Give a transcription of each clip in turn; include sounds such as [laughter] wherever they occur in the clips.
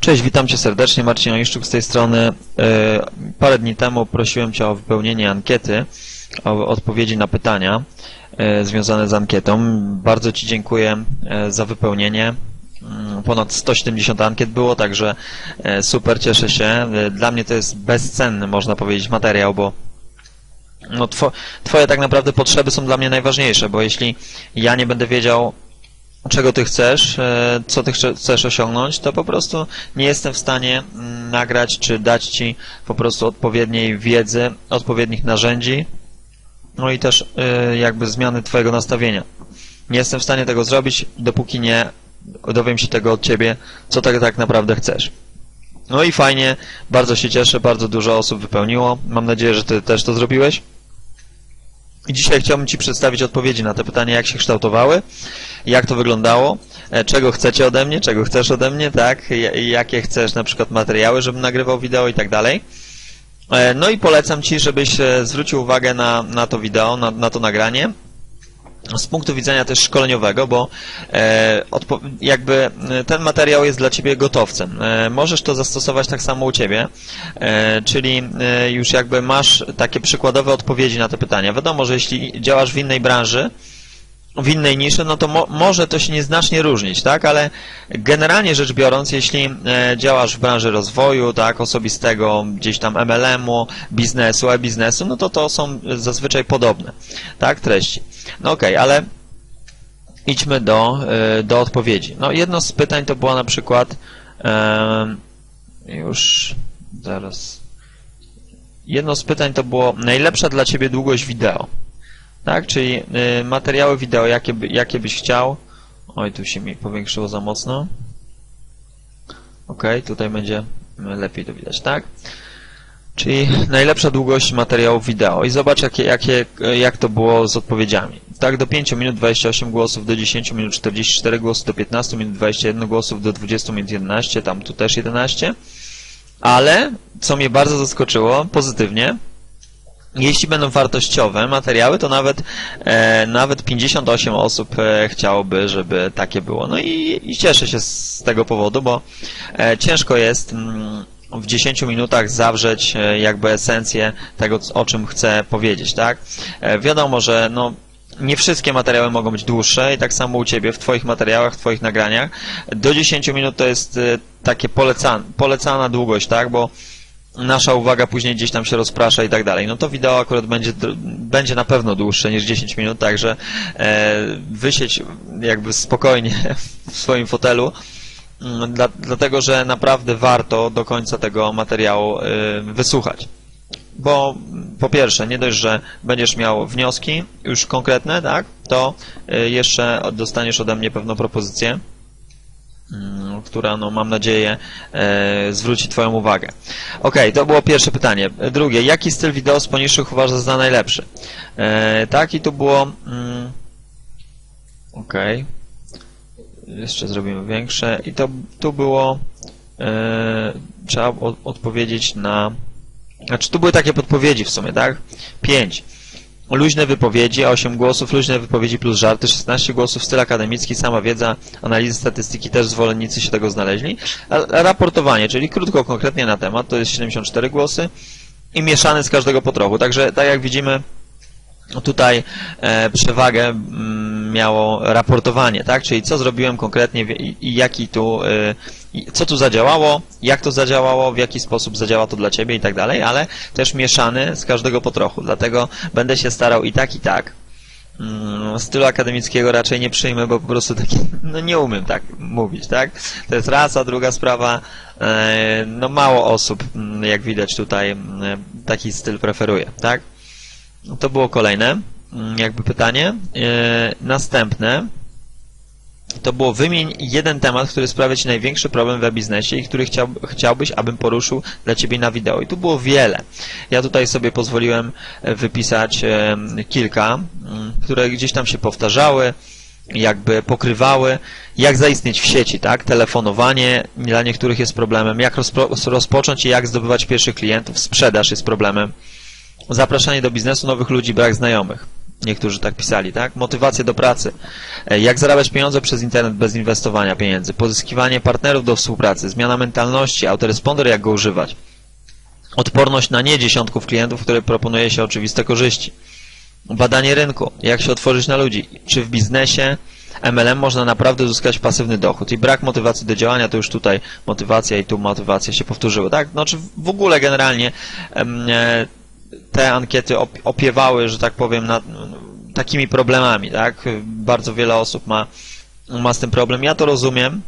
Cześć, witam Cię serdecznie, Marcin Oniszczuk z tej strony. E, Parę dni temu prosiłem Cię o wypełnienie ankiety, o odpowiedzi na pytania e, związane z ankietą. Bardzo Ci dziękuję e, za wypełnienie. Mm, Ponad 170 ankiet było, także super, cieszę się. Dla mnie to jest bezcenny, można powiedzieć, materiał, bo no, two, twoje tak naprawdę potrzeby są dla mnie najważniejsze, bo jeśli ja nie będę wiedział, czego ty chcesz, e, co ty chce- chcesz osiągnąć, to po prostu nie jestem w stanie mm, nagrać czy dać ci po prostu odpowiedniej wiedzy, odpowiednich narzędzi, no i też e, jakby zmiany twojego nastawienia. Nie jestem w stanie tego zrobić, dopóki nie dowiem się tego od ciebie, co tak, tak naprawdę chcesz. No i fajnie, bardzo się cieszę, bardzo dużo osób wypełniło. Mam nadzieję, że ty też to zrobiłeś. I dzisiaj chciałbym Ci przedstawić odpowiedzi na te pytania, jak się kształtowały, jak to wyglądało, e, czego chcecie ode mnie, czego chcesz ode mnie, tak, ja- jakie chcesz na przykład materiały, żebym nagrywał wideo i tak dalej. E, No i polecam Ci, żebyś e, zwrócił uwagę na, na to wideo, na, na to nagranie, z punktu widzenia też szkoleniowego, bo e, jakby e, ten materiał jest dla Ciebie gotowcem. E, możesz to zastosować tak samo u Ciebie, e, czyli e, już jakby masz takie przykładowe odpowiedzi na te pytania. Wiadomo, że jeśli działasz w innej branży, w innej niszy, no to mo może to się nieznacznie różnić, tak? Ale generalnie rzecz biorąc, jeśli e, działasz w branży rozwoju, tak, osobistego, gdzieś tam MLM-u, biznesu, e-biznesu, no to to są zazwyczaj podobne, tak, treści. No okej, ale idźmy do, e, do odpowiedzi. No jedno z pytań to była na przykład już zaraz jedno z pytań to było najlepsza dla Ciebie długość wideo. Tak, czyli y, materiały wideo, jakie, by, jakie byś chciał. Oj, tu się mi powiększyło za mocno. Ok, tutaj będzie y, lepiej to widać, tak? Czyli najlepsza długość materiałów wideo. I zobacz, jakie, jakie, y, jak to było z odpowiedziami. Tak, do 5 minut 28 głosów, do 10 minut 44 głosów, do 15 minut 21 głosów, do 20 minut 11, tam tu też 11. Ale, co mnie bardzo zaskoczyło, pozytywnie, jeśli będą wartościowe materiały, to nawet, e, nawet 58 osób e, chciałoby, żeby takie było. No i, i cieszę się z tego powodu, bo e, ciężko jest mm, w 10 minutach zawrzeć e, jakby esencję tego, o czym chcę powiedzieć, tak? E, wiadomo, że no, nie wszystkie materiały mogą być dłuższe i tak samo u Ciebie w Twoich materiałach, w Twoich nagraniach. Do 10 minut to jest e, takie polecan, polecana długość, tak? Bo nasza uwaga później gdzieś tam się rozprasza i tak dalej. No to wideo akurat będzie, będzie na pewno dłuższe niż 10 minut, także e, wysiedź jakby spokojnie w swoim fotelu, mm, dla, dlatego że naprawdę warto do końca tego materiału e, wysłuchać. Bo po pierwsze, nie dość, że będziesz miał wnioski już konkretne, tak, to e, jeszcze dostaniesz ode mnie pewną propozycję, która, no, mam nadzieję, e, zwróci Twoją uwagę. Ok, to było pierwsze pytanie. Drugie, jaki styl wideo z poniższych uważasz za najlepszy? E, tak, i tu było... Mm, ok. Jeszcze zrobimy większe. I to tu było... E, trzeba od, odpowiedzieć na... Znaczy, tu były takie podpowiedzi w sumie, tak? 5. Luźne wypowiedzi, 8 głosów, luźne wypowiedzi plus żarty, 16 głosów, styl akademicki, sama wiedza, analizy statystyki, też zwolennicy się tego znaleźli. Raportowanie, czyli krótko, konkretnie na temat, to jest 74 głosy i mieszany z każdego po. Także tak jak widzimy, tutaj e, przewagę mm, miało raportowanie, tak? Czyli co zrobiłem konkretnie i, i jaki tu, i co tu zadziałało, jak to zadziałało, w jaki sposób zadziała to dla Ciebie i tak dalej, ale też mieszany z każdego po trochu. Dlatego będę się starał i tak, i tak. Mm, Stylu akademickiego raczej nie przyjmę, bo po prostu taki, [laughs] no nie umiem tak mówić, tak? To jest raz, a druga sprawa, e, no mało osób, mm, jak widać tutaj, mm, taki styl preferuje, tak? To było kolejne jakby pytanie. E, Następne to było wymień jeden temat, który sprawia Ci największy problem we biznesie i który chciał, chciałbyś, abym poruszył dla Ciebie na wideo. I tu było wiele. Ja tutaj sobie pozwoliłem e, wypisać e, kilka, które gdzieś tam się powtarzały, jakby pokrywały, jak zaistnieć w sieci, tak? Telefonowanie dla niektórych jest problemem, jak rozpo, rozpocząć i jak zdobywać pierwszych klientów, sprzedaż jest problemem, zapraszanie do biznesu nowych ludzi, brak znajomych. Niektórzy tak pisali, tak? Motywację do pracy. E, Jak zarabiać pieniądze przez internet bez inwestowania pieniędzy? Pozyskiwanie partnerów do współpracy, zmiana mentalności, autoresponder, jak go używać. Odporność na nie dziesiątków klientów, które proponuje się oczywiste korzyści. Badanie rynku, jak się otworzyć na ludzi. Czy w biznesie MLM można naprawdę uzyskać pasywny dochód i brak motywacji do działania, to już tutaj motywacja i tu motywacja się powtórzyły, tak? Znaczy w ogóle generalnie em, e, te ankiety op opiewały, że tak powiem, nad takimi problemami, tak? Bardzo wiele osób ma, ma z tym problem. Ja to rozumiem.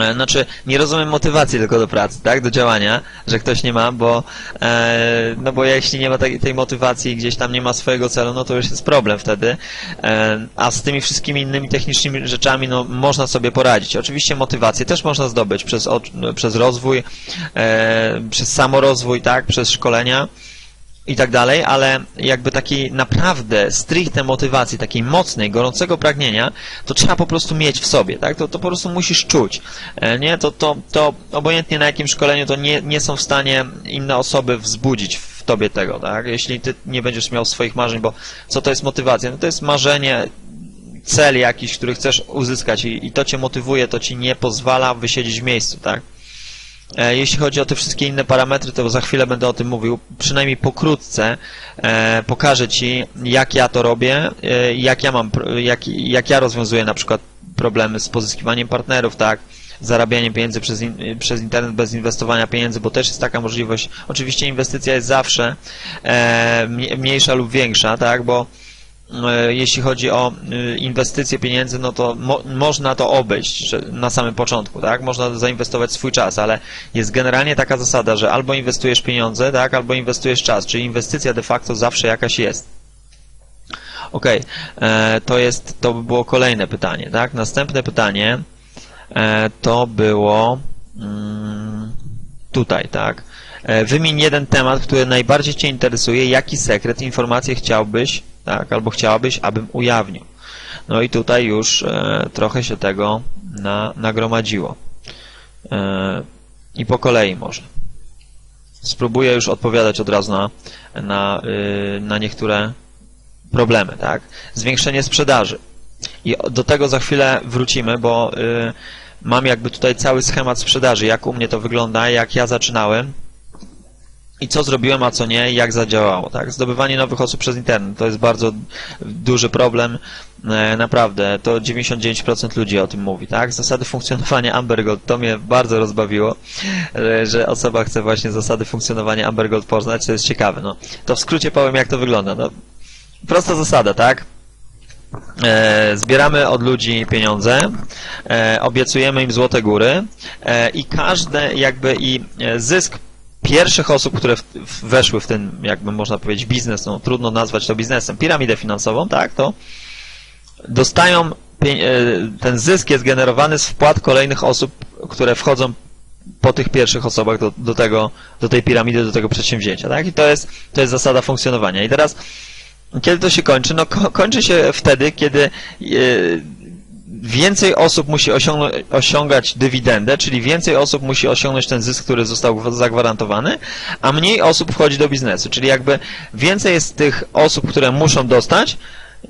E, Znaczy, nie rozumiem motywacji tylko do pracy, tak, do działania, że ktoś nie ma, bo, e, no bo jeśli nie ma tej, tej motywacji gdzieś tam nie ma swojego celu, no to już jest problem wtedy, e, a z tymi wszystkimi innymi technicznymi rzeczami, no można sobie poradzić. Oczywiście motywację też można zdobyć przez, przez rozwój, e, przez samorozwój, tak, przez szkolenia, i tak dalej, ale jakby takiej naprawdę stricte motywacji, takiej mocnej, gorącego pragnienia, to trzeba po prostu mieć w sobie, tak? To, to po prostu musisz czuć, E, nie? To, to, to obojętnie na jakim szkoleniu, to nie, nie są w stanie inne osoby wzbudzić w tobie tego, tak? Jeśli ty nie będziesz miał swoich marzeń, bo co to jest motywacja? No to jest marzenie, cel jakiś, który chcesz uzyskać i, i to cię motywuje, to ci nie pozwala wysiedzieć w miejscu, tak? E, Jeśli chodzi o te wszystkie inne parametry, to za chwilę będę o tym mówił. Przynajmniej pokrótce e, pokażę Ci, jak ja to robię, e, jak ja mam, jak, jak ja rozwiązuję na przykład problemy z pozyskiwaniem partnerów, tak, zarabianiem pieniędzy przez, in, przez internet bez inwestowania pieniędzy, bo też jest taka możliwość. Oczywiście inwestycja jest zawsze mnie- mniejsza lub większa, tak, bo jeśli chodzi o e, inwestycje pieniędzy, no to mo można to obejść na samym początku, tak? Można zainwestować swój czas, ale jest generalnie taka zasada, że albo inwestujesz pieniądze, tak, albo inwestujesz czas, czyli inwestycja de facto zawsze jakaś jest. Okej, e, to jest, to by było kolejne pytanie, tak? Następne pytanie e, to było mm, tutaj, tak? E, Wymień jeden temat, który najbardziej Cię interesuje, jaki sekret, informację chciałbyś, tak, albo chciałabyś, abym ujawnił. No i tutaj już e, trochę się tego na, nagromadziło. E, I po kolei może. Spróbuję już odpowiadać od razu na, na, y, na niektóre problemy, tak? Zwiększenie sprzedaży. I do tego za chwilę wrócimy, bo y, mam jakby tutaj cały schemat sprzedaży, jak u mnie to wygląda, jak ja zaczynałem i co zrobiłem, a co nie, jak zadziałało, tak? Zdobywanie nowych osób przez internet to jest bardzo duży problem, e, naprawdę, to 99% ludzi o tym mówi, tak? Zasady funkcjonowania Amber Gold, to mnie bardzo rozbawiło, e, że osoba chce właśnie zasady funkcjonowania Amber Gold poznać, to jest ciekawe, no. To w skrócie powiem, jak to wygląda, no. Prosta zasada, tak? E, zbieramy od ludzi pieniądze, obiecujemy im złote góry i każde jakby i zysk pierwszych osób, które w, weszły w ten, jakby można powiedzieć, biznes, no trudno nazwać to biznesem, piramidę finansową, tak, to dostają, e, ten zysk jest generowany z wpłat kolejnych osób, które wchodzą po tych pierwszych osobach do, do tego, do tej piramidy, do tego przedsięwzięcia, tak, i to jest, to jest zasada funkcjonowania. I teraz kiedy to się kończy? No ko kończy się wtedy, kiedy e, więcej osób musi osiągać dywidendę, czyli więcej osób musi osiągnąć ten zysk, który został zagwarantowany, a mniej osób wchodzi do biznesu, czyli jakby więcej jest tych osób, które muszą dostać,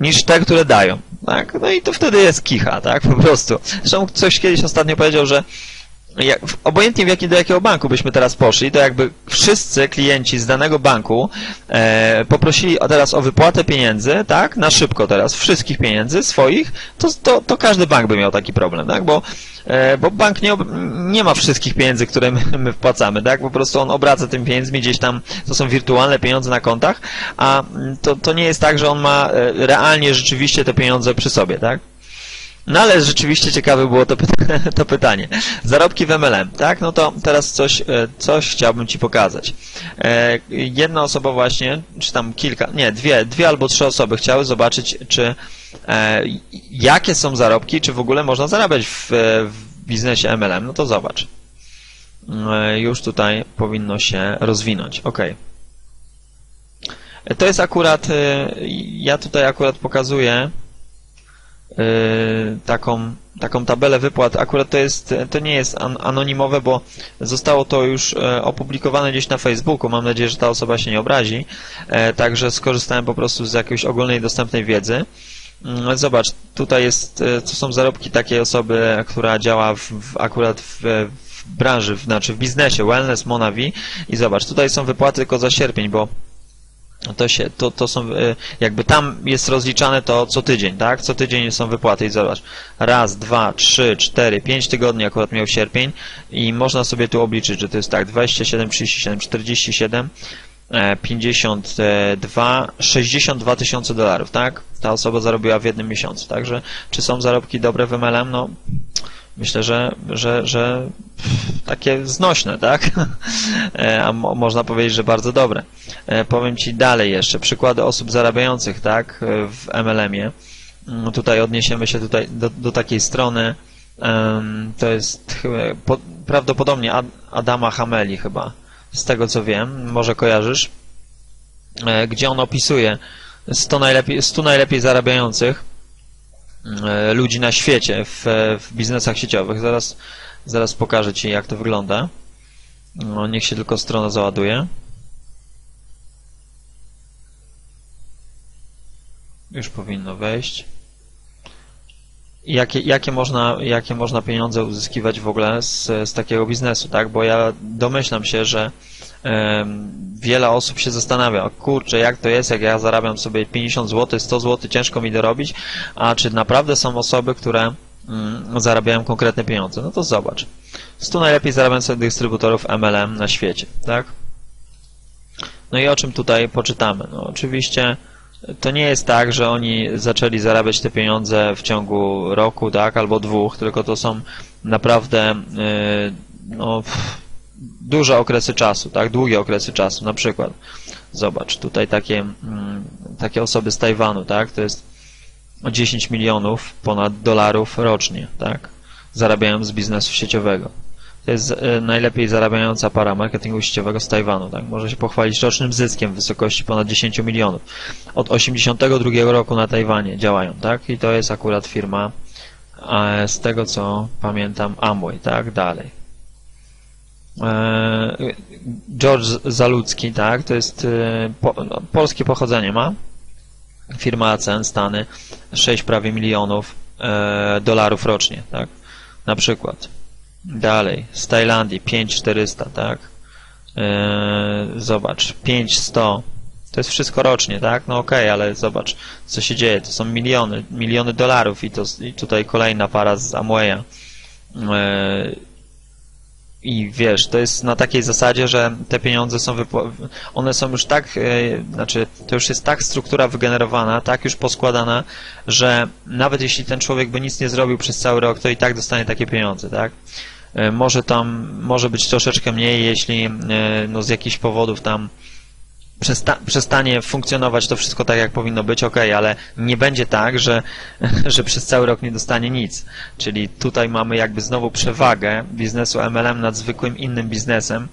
niż te, które dają. Tak? No i to wtedy jest kicha, tak? Po prostu. Zresztą ktoś kiedyś ostatnio powiedział, że jak, obojętnie w jaki, do jakiego banku byśmy teraz poszli, to jakby wszyscy klienci z danego banku e, poprosili teraz o wypłatę pieniędzy, tak, na szybko teraz, wszystkich pieniędzy swoich, to, to, to każdy bank by miał taki problem, tak, bo, e, bo bank nie, nie ma wszystkich pieniędzy, które my, my wpłacamy, tak, po prostu on obraca tymi pieniędzmi gdzieś tam, to są wirtualne pieniądze na kontach, a mm, to, to nie jest tak, że on ma e, realnie rzeczywiście te pieniądze przy sobie, tak. No ale rzeczywiście ciekawe było to, [laughs] to pytanie. Zarobki w MLM, tak? No to teraz coś, e, coś chciałbym Ci pokazać. E, Jedna osoba właśnie, czy tam kilka, nie, dwie, dwie albo trzy osoby chciały zobaczyć, czy e, jakie są zarobki, czy w ogóle można zarabiać w, w biznesie MLM. No to zobacz. E, Już tutaj powinno się rozwinąć. Ok. To jest akurat, ja tutaj akurat pokazuję taką, taką tabelę wypłat. Akurat to jest, to nie jest an anonimowe, bo zostało to już opublikowane gdzieś na Facebooku. Mam nadzieję, że ta osoba się nie obrazi. Także skorzystałem po prostu z jakiejś ogólnej dostępnej wiedzy. Mm, zobacz, tutaj jest, to są zarobki takiej osoby, która działa w, w akurat w, w branży, znaczy w biznesie, wellness, Monavi i zobacz, tutaj są wypłaty tylko za sierpień, bo to się, to, to są, e, jakby tam jest rozliczane to co tydzień, tak? Co tydzień są wypłaty i zobacz, raz, dwa, trzy, cztery, pięć tygodni akurat miał sierpień i można sobie tu obliczyć, że to jest tak, 27, 37, 47, 52, 62 tysiące dolarów, tak? Ta osoba zarobiła w jednym miesiącu, także czy są zarobki dobre w MLM? No, myślę, że, że, że takie znośne, tak? E, a można powiedzieć, że bardzo dobre. E, powiem Ci dalej jeszcze, przykłady osób zarabiających, tak, w MLM-ie. Mm, tutaj odniesiemy się tutaj do, do takiej strony, to jest prawdopodobnie Adama Hameli chyba, z tego co wiem, może kojarzysz, e, gdzie on opisuje 100 najlepiej, 100 najlepiej zarabiających e, ludzi na świecie w, w biznesach sieciowych. Zaraz, zaraz pokażę Ci, jak to wygląda. No, niech się tylko strona załaduje. Już powinno wejść jakie, jakie, można, jakie można pieniądze uzyskiwać w ogóle z, z takiego biznesu, tak? Bo ja domyślam się, że wiele osób się zastanawia, kurczę, jak to jest, jak ja zarabiam sobie 50 zł, 100 zł, ciężko mi dorobić, a czy naprawdę są osoby, które mm, zarabiają konkretne pieniądze? No to zobacz. 100 najlepiej zarabiających dystrybutorów MLM na świecie, tak? No i o czym tutaj poczytamy? No oczywiście to nie jest tak, że oni zaczęli zarabiać te pieniądze w ciągu roku, tak, albo dwóch, tylko to są naprawdę y, no, duże okresy czasu, tak, długie okresy czasu, na przykład. Zobacz, tutaj takie, mm, takie osoby z Tajwanu, tak, to jest 10 milionów ponad dolarów rocznie, tak, zarabiają z biznesu sieciowego. To jest e, najlepiej zarabiająca para marketingu sieciowego z Tajwanu. Tak? Może się pochwalić rocznym zyskiem w wysokości ponad 10 milionów. Od 1982 roku na Tajwanie działają. tak? I to jest akurat firma z tego co pamiętam Amway. tak? Dalej. E, George Zalucki, tak? To jest e, po, no, polskie pochodzenie ma. Firma ACN Stany 6 prawie milionów dolarów rocznie, tak? Na przykład. Dalej, z Tajlandii 5400, tak? Eee, zobacz, 5100. To jest wszystko rocznie, tak? No okej, okay, ale zobacz, co się dzieje. To są miliony, miliony dolarów i, to, i tutaj kolejna para z Amwaya. Eee, i wiesz, to jest na takiej zasadzie, że te pieniądze są one są już tak, yy, znaczy to już jest tak struktura wygenerowana, tak już poskładana, że nawet jeśli ten człowiek by nic nie zrobił przez cały rok, to i tak dostanie takie pieniądze, tak? E, może tam, może być troszeczkę mniej, jeśli e, no, z jakichś powodów tam przesta przestanie funkcjonować to wszystko tak, jak powinno być, ok, ale nie będzie tak, że, [laughs] że przez cały rok nie dostanie nic. Czyli tutaj mamy jakby znowu przewagę biznesu MLM nad zwykłym innym biznesem,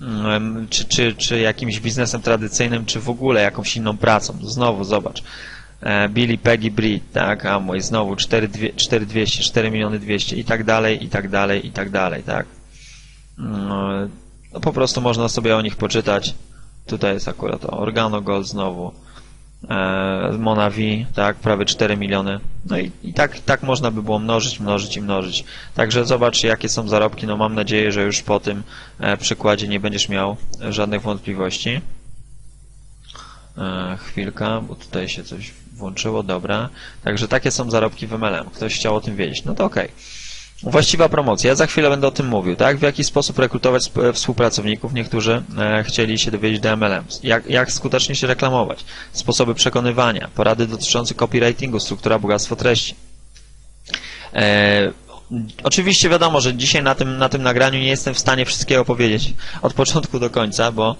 mm, czy, czy, czy jakimś biznesem tradycyjnym, czy w ogóle jakąś inną pracą. Znowu, zobacz. E, Billy, Peggy, Brit, tak, Amway, znowu 4200, 4 miliony 200 i tak dalej, i tak dalej, i tak dalej, tak. No, no po prostu można sobie o nich poczytać. Tutaj jest akurat Organo Gold znowu, e, Monavi, tak, prawie 4 miliony. No i, i tak, tak można by było mnożyć, mnożyć i mnożyć. Także zobacz, jakie są zarobki. No mam nadzieję, że już po tym e, przykładzie nie będziesz miał żadnych wątpliwości. E, chwilka, bo tutaj się coś włączyło, dobra. Także takie są zarobki w MLM. Ktoś chciał o tym wiedzieć. No to okej. Okay. Właściwa promocja. Ja za chwilę będę o tym mówił, tak? W jaki sposób rekrutować współpracowników. Niektórzy e, chcieli się dowiedzieć do MLM. Jak, jak skutecznie się reklamować. Sposoby przekonywania. Porady dotyczące copywritingu, struktura bogactwo treści. E, oczywiście wiadomo, że dzisiaj na tym, na tym nagraniu nie jestem w stanie wszystkiego powiedzieć od początku do końca, bo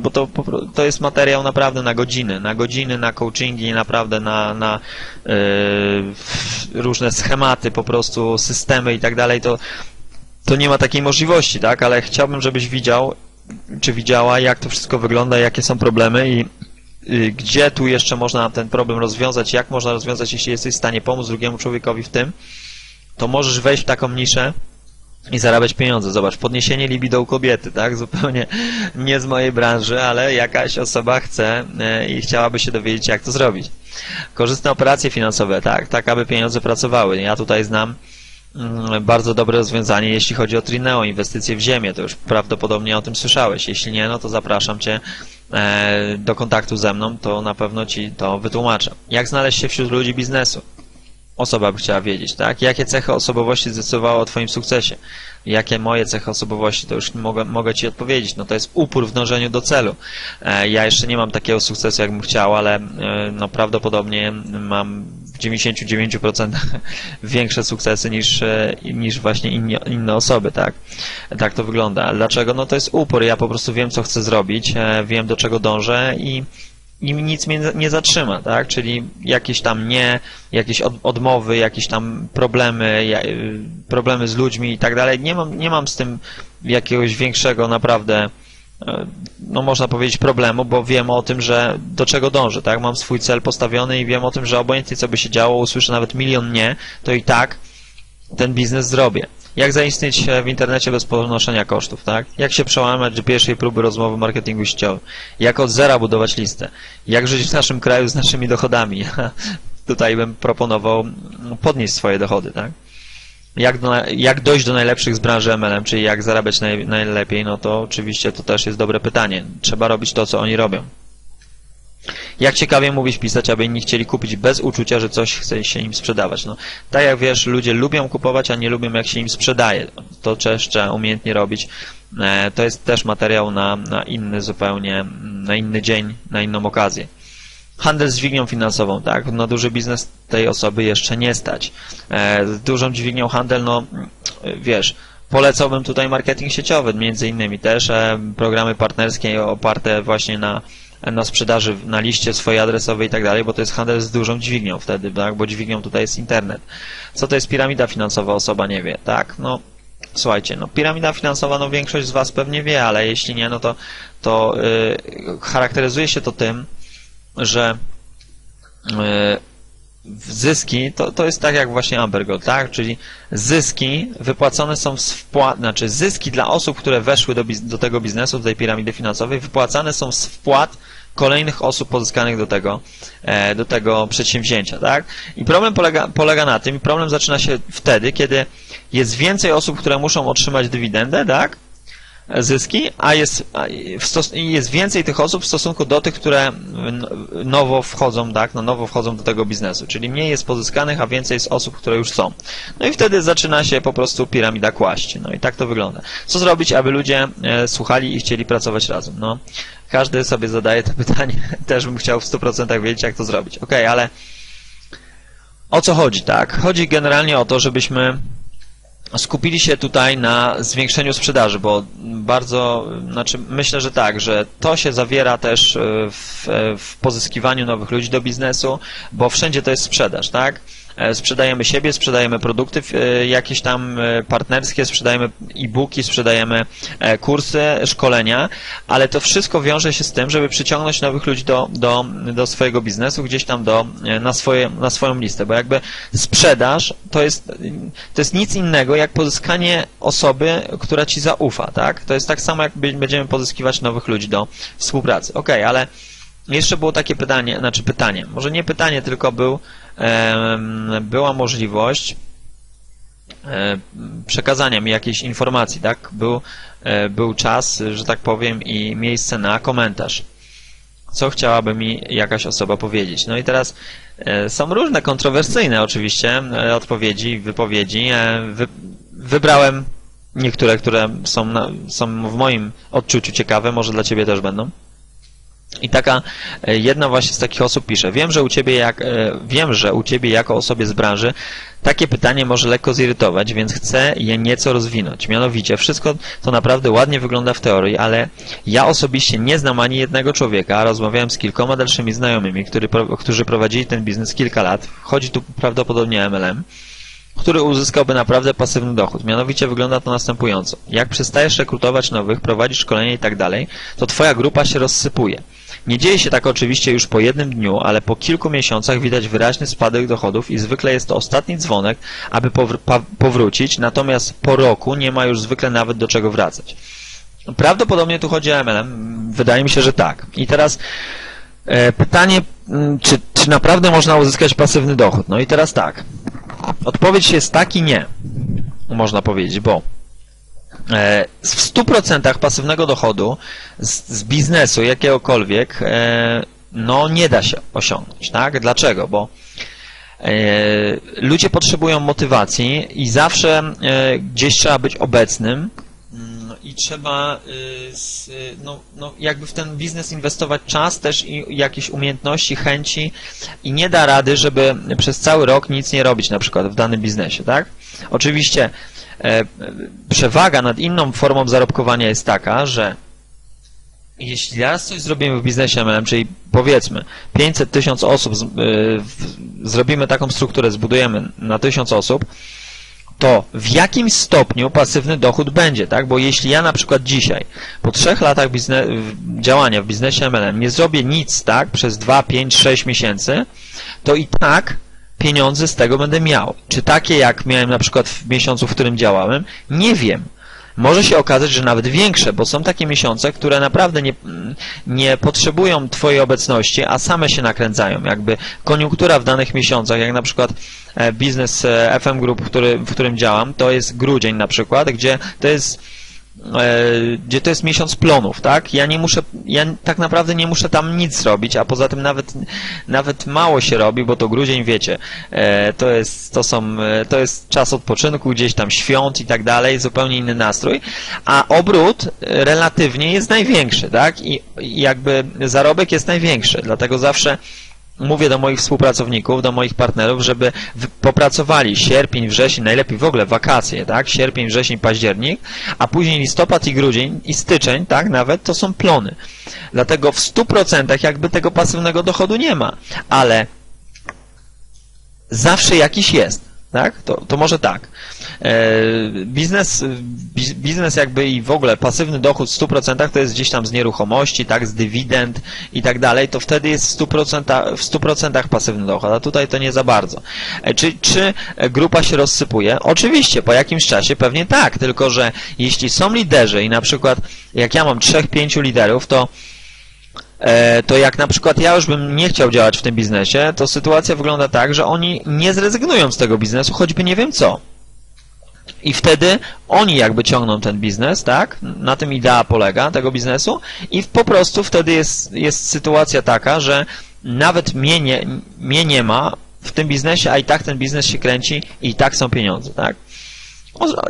bo to, to jest materiał naprawdę na godziny, na godziny, na coachingi, naprawdę na, na yy, różne schematy, po prostu systemy i tak dalej, to, to nie ma takiej możliwości, tak, ale chciałbym, żebyś widział, czy widziała, jak to wszystko wygląda, jakie są problemy i y, gdzie tu jeszcze można ten problem rozwiązać, jak można rozwiązać, jeśli jesteś w stanie pomóc drugiemu człowiekowi w tym, to możesz wejść w taką niszę i zarabiać pieniądze. Zobacz, podniesienie libido u kobiety, tak? Zupełnie nie z mojej branży, ale jakaś osoba chce e, i chciałaby się dowiedzieć, jak to zrobić. Korzystne operacje finansowe, tak, tak aby pieniądze pracowały. Ja tutaj znam mm, bardzo dobre rozwiązanie, jeśli chodzi o Trineo, inwestycje w ziemię. To już prawdopodobnie o tym słyszałeś. Jeśli nie, no to zapraszam Cię e, do kontaktu ze mną, to na pewno Ci to wytłumaczę. Jak znaleźć się wśród ludzi biznesu? Osoba by chciała wiedzieć, tak? Jakie cechy osobowości zdecydowały o Twoim sukcesie? Jakie moje cechy osobowości? To już mogę, mogę Ci odpowiedzieć. No to jest upór w dążeniu do celu. E, ja jeszcze nie mam takiego sukcesu, jakbym chciał, ale e, no prawdopodobnie mam w 99% [laughs] większe sukcesy niż, e, niż właśnie inni, inne osoby, tak? Tak to wygląda. Dlaczego? No to jest upór. Ja po prostu wiem, co chcę zrobić, wiem, do czego dążę i i nic mnie nie zatrzyma, tak? Czyli jakieś tam nie, jakieś odmowy, jakieś tam problemy, y, problemy z ludźmi i tak dalej. Nie mam, nie mam z tym jakiegoś większego naprawdę, y, no można powiedzieć problemu, bo wiem o tym, że do czego dążę, tak? Mam swój cel postawiony i wiem o tym, że obojętnie co by się działo, usłyszę nawet milion nie, to i tak ten biznes zrobię. Jak zaistnieć w internecie bez ponoszenia kosztów, tak? Jak się przełamać do pierwszej próby rozmowy marketingu sieciowym? Jak od zera budować listę? Jak żyć w naszym kraju z naszymi dochodami? [laughs] Tutaj bym proponował podnieść swoje dochody, tak? Jak, do, jak dojść do najlepszych z branży MLM, czyli jak zarabiać naj, najlepiej, no to oczywiście to też jest dobre pytanie. Trzeba robić to, co oni robią. Jak ciekawie mówić, pisać, aby inni chcieli kupić bez uczucia, że coś chce się im sprzedawać. No, tak jak wiesz, ludzie lubią kupować, a nie lubią jak się im sprzedaje. To trzeba umiejętnie robić. E, to jest też materiał na, na inny zupełnie, na inny dzień, na inną okazję. Handel z dźwignią finansową, tak? No duży biznes tej osoby jeszcze nie stać. E, z dużą dźwignią handel, no wiesz, polecałbym tutaj marketing sieciowy, między innymi też e, programy partnerskie oparte właśnie na na sprzedaży na liście swojej adresowej i tak dalej, bo to jest handel z dużą dźwignią wtedy, tak? bo dźwignią tutaj jest internet. Co to jest piramida finansowa? Osoba nie wie, tak? No, słuchajcie, no piramida finansowa, no większość z Was pewnie wie, ale jeśli nie, no to, to yy, charakteryzuje się to tym, że yy, zyski, to, to jest tak jak właśnie Ambergold, tak? Czyli zyski wypłacone są z wpłat, znaczy zyski dla osób, które weszły do, do tego biznesu, do tej piramidy finansowej, wypłacane są z wpłat kolejnych osób pozyskanych do tego, e, do tego przedsięwzięcia, tak? I problem polega, polega na tym, problem zaczyna się wtedy, kiedy jest więcej osób, które muszą otrzymać dywidendę, tak? Zyski, a jest, jest więcej tych osób w stosunku do tych, które nowo wchodzą, tak, no nowo wchodzą do tego biznesu, czyli mniej jest pozyskanych, a więcej jest osób, które już są. No i wtedy zaczyna się po prostu piramida kłaść. No i tak to wygląda. Co zrobić, aby ludzie e, słuchali i chcieli pracować razem? No, każdy sobie zadaje to [laughs] pytanie. Też bym chciał w 100% wiedzieć, jak to zrobić. Ok, ale o co chodzi, tak? Chodzi generalnie o to, żebyśmy skupili się tutaj na zwiększeniu sprzedaży, bo bardzo, znaczy myślę, że tak, że to się zawiera też e, w, e, w pozyskiwaniu nowych ludzi do biznesu, bo wszędzie to jest sprzedaż, tak? E, sprzedajemy siebie, sprzedajemy produkty e, jakieś tam e, partnerskie, sprzedajemy e-booki, sprzedajemy kursy, szkolenia, ale to wszystko wiąże się z tym, żeby przyciągnąć nowych ludzi do, do, do swojego biznesu, gdzieś tam do, na, swoje, na swoją listę, bo jakby sprzedaż to jest, to jest nic innego jak pozyskanie osoby, która Ci zaufa, tak? To jest tak samo, jak będziemy pozyskiwać nowych ludzi do współpracy. Ok, ale jeszcze było takie pytanie, znaczy pytanie, może nie pytanie, tylko był, była możliwość e, przekazania mi jakiejś informacji, tak? Był, e, był czas, że tak powiem, i miejsce na komentarz. Co chciałaby mi jakaś osoba powiedzieć? No i teraz e, są różne kontrowersyjne oczywiście odpowiedzi, wypowiedzi. Wy, wybrałem niektóre, które są, na, są w moim odczuciu ciekawe, może dla Ciebie też będą. I taka e, jedna właśnie z takich osób pisze, wiem, że u ciebie jak, e, wiem, że u ciebie jako osobie z branży takie pytanie może lekko zirytować, więc chcę je nieco rozwinąć. Mianowicie, wszystko to naprawdę ładnie wygląda w teorii, ale ja osobiście nie znam ani jednego człowieka, a rozmawiałem z kilkoma dalszymi znajomymi, który, którzy prowadzili ten biznes kilka lat. Chodzi tu prawdopodobnie o MLM który uzyskałby naprawdę pasywny dochód. Mianowicie wygląda to następująco. Jak przestajesz rekrutować nowych, prowadzisz szkolenie i tak dalej, to twoja grupa się rozsypuje. Nie dzieje się tak oczywiście już po jednym dniu, ale po kilku miesiącach widać wyraźny spadek dochodów i zwykle jest to ostatni dzwonek, aby powrócić, natomiast po roku nie ma już zwykle nawet do czego wracać. Prawdopodobnie tu chodzi o MLM. Wydaje mi się, że tak. I teraz e, pytanie, czy, czy naprawdę można uzyskać pasywny dochód? No i teraz tak. Odpowiedź jest tak i nie, można powiedzieć, bo w 100% pasywnego dochodu z, z biznesu jakiegokolwiek e, no nie da się osiągnąć, tak? Dlaczego? Bo e, ludzie potrzebują motywacji i zawsze gdzieś trzeba być obecnym mm, i trzeba no, no jakby w ten biznes inwestować czas też i jakieś umiejętności, chęci i nie da rady, żeby przez cały rok nic nie robić na przykład w danym biznesie, tak? Oczywiście E, przewaga nad inną formą zarobkowania jest taka, że jeśli raz coś zrobimy w biznesie MLM, czyli powiedzmy 500 tysiąc osób, w, zrobimy taką strukturę, zbudujemy na 1000 osób, to w jakim stopniu pasywny dochód będzie, tak? Bo jeśli ja na przykład dzisiaj, po trzech latach działania w biznesie MLM nie zrobię nic, tak? Przez 2, 5, 6 miesięcy, to i tak pieniądze z tego będę miał. Czy takie jak miałem na przykład w miesiącu, w którym działałem? Nie wiem. Może się okazać, że nawet większe, bo są takie miesiące, które naprawdę nie, nie potrzebują Twojej obecności, a same się nakręcają. Jakby koniunktura w danych miesiącach, jak na przykład e, biznes e, FM Group, który, w którym działam, to jest grudzień na przykład, gdzie to jest gdzie to jest miesiąc plonów, tak? Ja nie muszę, ja tak naprawdę nie muszę tam nic robić, a poza tym nawet, nawet mało się robi, bo to grudzień, wiecie, e, to jest, to są, e, to jest czas odpoczynku, gdzieś tam świąt i tak dalej, zupełnie inny nastrój, a obrót relatywnie jest największy, tak? I jakby zarobek jest największy, dlatego zawsze mówię do moich współpracowników, do moich partnerów, żeby popracowali sierpień, wrzesień, najlepiej w ogóle wakacje, tak? Sierpień, wrzesień, październik, a później listopad i grudzień i styczeń, tak? Nawet to są plony. Dlatego w 100% jakby tego pasywnego dochodu nie ma, ale zawsze jakiś jest. Tak? To, to może tak. E, biznes, biznes jakby i w ogóle pasywny dochód w 100% to jest gdzieś tam z nieruchomości, tak, z dywidend i tak dalej, to wtedy jest w 100%, w 100% pasywny dochód, a tutaj to nie za bardzo. E, czy, czy grupa się rozsypuje? Oczywiście, po jakimś czasie pewnie tak, tylko że jeśli są liderzy i na przykład jak ja mam 3-5 liderów, to to jak na przykład ja już bym nie chciał działać w tym biznesie, to sytuacja wygląda tak, że oni nie zrezygnują z tego biznesu, choćby nie wiem co. I wtedy oni jakby ciągną ten biznes, tak? Na tym idea polega tego biznesu i po prostu wtedy jest, jest sytuacja taka, że nawet mnie nie, mnie nie ma w tym biznesie, a i tak ten biznes się kręci i i tak są pieniądze, tak?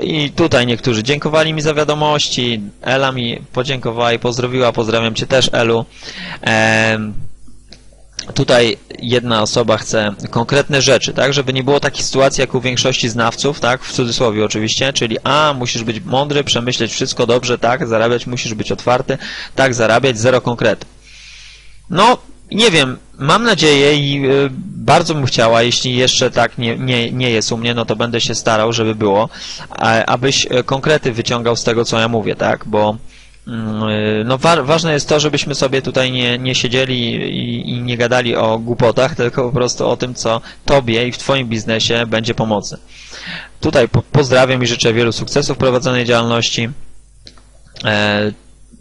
I tutaj niektórzy dziękowali mi za wiadomości. Ela mi podziękowała i pozdrowiła. Pozdrawiam Cię też, Elu. Tutaj jedna osoba chce konkretne rzeczy, tak, żeby nie było takiej sytuacji jak u większości znawców, tak, w cudzysłowie oczywiście, czyli a, musisz być mądry, przemyśleć wszystko dobrze, tak, zarabiać musisz być otwarty, tak, zarabiać, zero konkretów. No, nie wiem, mam nadzieję i y, bardzo bym chciała, jeśli jeszcze tak nie, nie, nie jest u mnie, no to będę się starał, żeby było, abyś e, konkrety wyciągał z tego, co ja mówię, tak, bo mm, y, no wa ważne jest to, żebyśmy sobie tutaj nie, nie siedzieli i, i, nie gadali o głupotach, [laughs] tylko po prostu o tym, co Tobie i w Twoim biznesie będzie pomocne. Tutaj po pozdrawiam i życzę wielu sukcesów w prowadzonej działalności. E,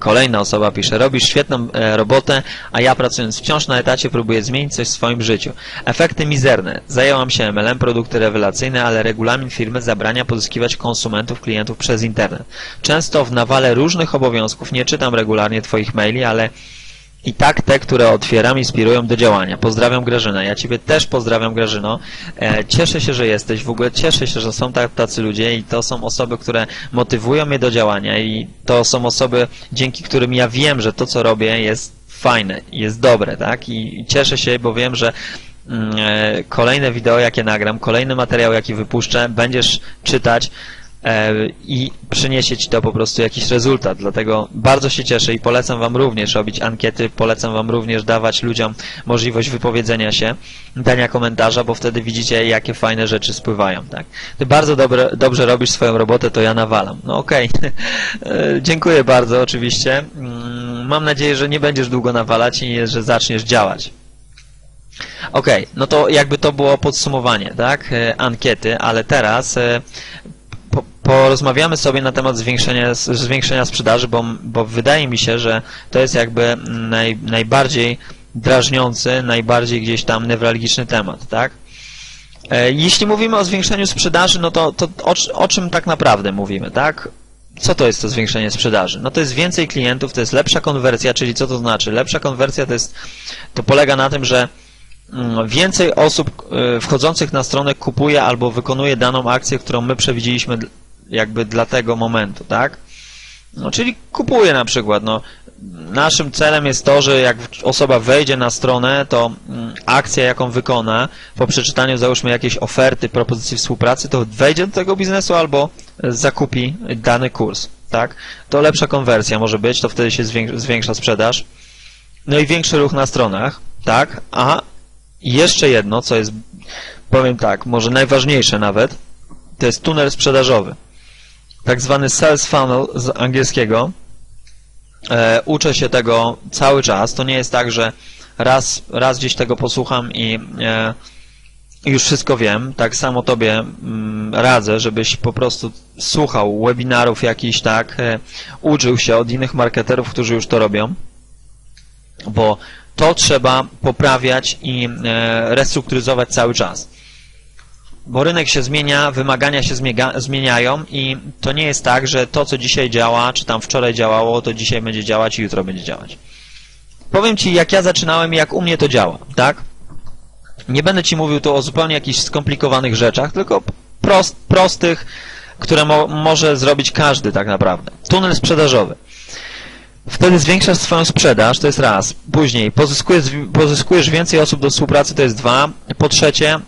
Kolejna osoba pisze, robisz świetną e, robotę, a ja pracując wciąż na etacie próbuję zmienić coś w swoim życiu. Efekty mizerne. Zajęłam się MLM, produkty rewelacyjne, ale regulamin firmy zabrania pozyskiwać konsumentów, klientów przez internet. Często w nawale różnych obowiązków nie czytam regularnie Twoich maili, ale i tak te, które otwieram, inspirują do działania. Pozdrawiam Grażyna. Ja Ciebie też pozdrawiam Grażyno. E, cieszę się, że jesteś. W ogóle cieszę się, że są tacy ludzie i to są osoby, które motywują mnie do działania i to są osoby, dzięki którym ja wiem, że to, co robię jest fajne, jest dobre, tak? I cieszę się, bo wiem, że mm, e, kolejne wideo, jakie nagram, kolejny materiał, jaki wypuszczę, będziesz czytać, i przyniesie Ci to po prostu jakiś rezultat. Dlatego bardzo się cieszę i polecam Wam również robić ankiety, polecam Wam również dawać ludziom możliwość wypowiedzenia się, dania komentarza, bo wtedy widzicie, jakie fajne rzeczy spływają. Tak? Ty bardzo dobre, dobrze robisz swoją robotę, to ja nawalam. No okej. Okay. [laughs] E, dziękuję bardzo oczywiście. Mm, mam nadzieję, że nie będziesz długo nawalać i że zaczniesz działać. Ok, no to jakby to było podsumowanie, tak, e, ankiety, ale teraz e, porozmawiamy sobie na temat zwiększenia, zwiększenia sprzedaży, bo, bo wydaje mi się, że to jest jakby naj, najbardziej drażniący, najbardziej gdzieś tam newralgiczny temat, tak? E, jeśli mówimy o zwiększeniu sprzedaży, no to, to o, o czym tak naprawdę mówimy, tak? Co to jest to zwiększenie sprzedaży? No to jest więcej klientów, to jest lepsza konwersja, czyli co to znaczy? Lepsza konwersja to jest, to polega na tym, że więcej osób e, wchodzących na stronę kupuje albo wykonuje daną akcję, którą my przewidzieliśmy jakby dla tego momentu, tak? No, czyli kupuje na przykład, no, naszym celem jest to, że jak osoba wejdzie na stronę, to mm, akcja, jaką wykona po przeczytaniu załóżmy jakiejś oferty, propozycji współpracy, to wejdzie do tego biznesu albo zakupi dany kurs, tak? To lepsza konwersja może być, to wtedy się zwiększa sprzedaż. No i większy ruch na stronach, tak? A jeszcze jedno, co jest, powiem tak, może najważniejsze nawet, to jest tunel sprzedażowy. Tak zwany sales funnel z angielskiego, E, uczę się tego cały czas. To nie jest tak, że raz, raz gdzieś tego posłucham i e, już wszystko wiem. Tak samo Tobie mm, radzę, żebyś po prostu słuchał webinarów jakichś, tak, e, uczył się od innych marketerów, którzy już to robią, bo to trzeba poprawiać i restrukturyzować cały czas bo rynek się zmienia, wymagania się zmieniają i to nie jest tak, że to, co dzisiaj działa, czy tam wczoraj działało, to dzisiaj będzie działać i jutro będzie działać. Powiem Ci, jak ja zaczynałem i jak u mnie to działa, tak? Nie będę Ci mówił tu o zupełnie jakichś skomplikowanych rzeczach, tylko prost, prostych, które mo może zrobić każdy tak naprawdę. Tunel sprzedażowy. Wtedy zwiększasz swoją sprzedaż, to jest raz. Później pozyskujesz, pozyskujesz więcej osób do współpracy, to jest dwa. Po trzecie,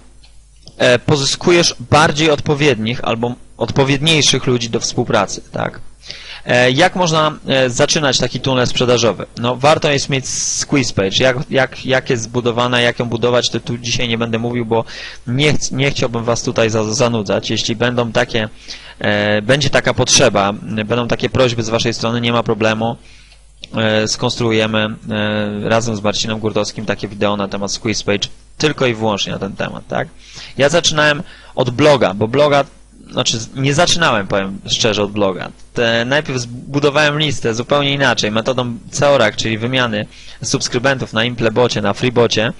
pozyskujesz bardziej odpowiednich albo odpowiedniejszych ludzi do współpracy, tak? E, jak można e, zaczynać taki tunel sprzedażowy? No, warto jest mieć squeeze page. Jak, jak, jak jest zbudowana, jak ją budować, to tu dzisiaj nie będę mówił, bo nie, ch nie chciałbym Was tutaj za zanudzać. Jeśli będą takie, e, będzie taka potrzeba, będą takie prośby z Waszej strony, nie ma problemu. E, skonstruujemy e, razem z Marcinem Gurdowskim takie wideo na temat squeeze page tylko i wyłącznie na ten temat, tak? Ja zaczynałem od bloga, bo bloga, znaczy nie zaczynałem, powiem szczerze, od bloga. Te, najpierw zbudowałem listę zupełnie inaczej, metodą Ceorak, czyli wymiany subskrybentów na Implebocie, na Freebocie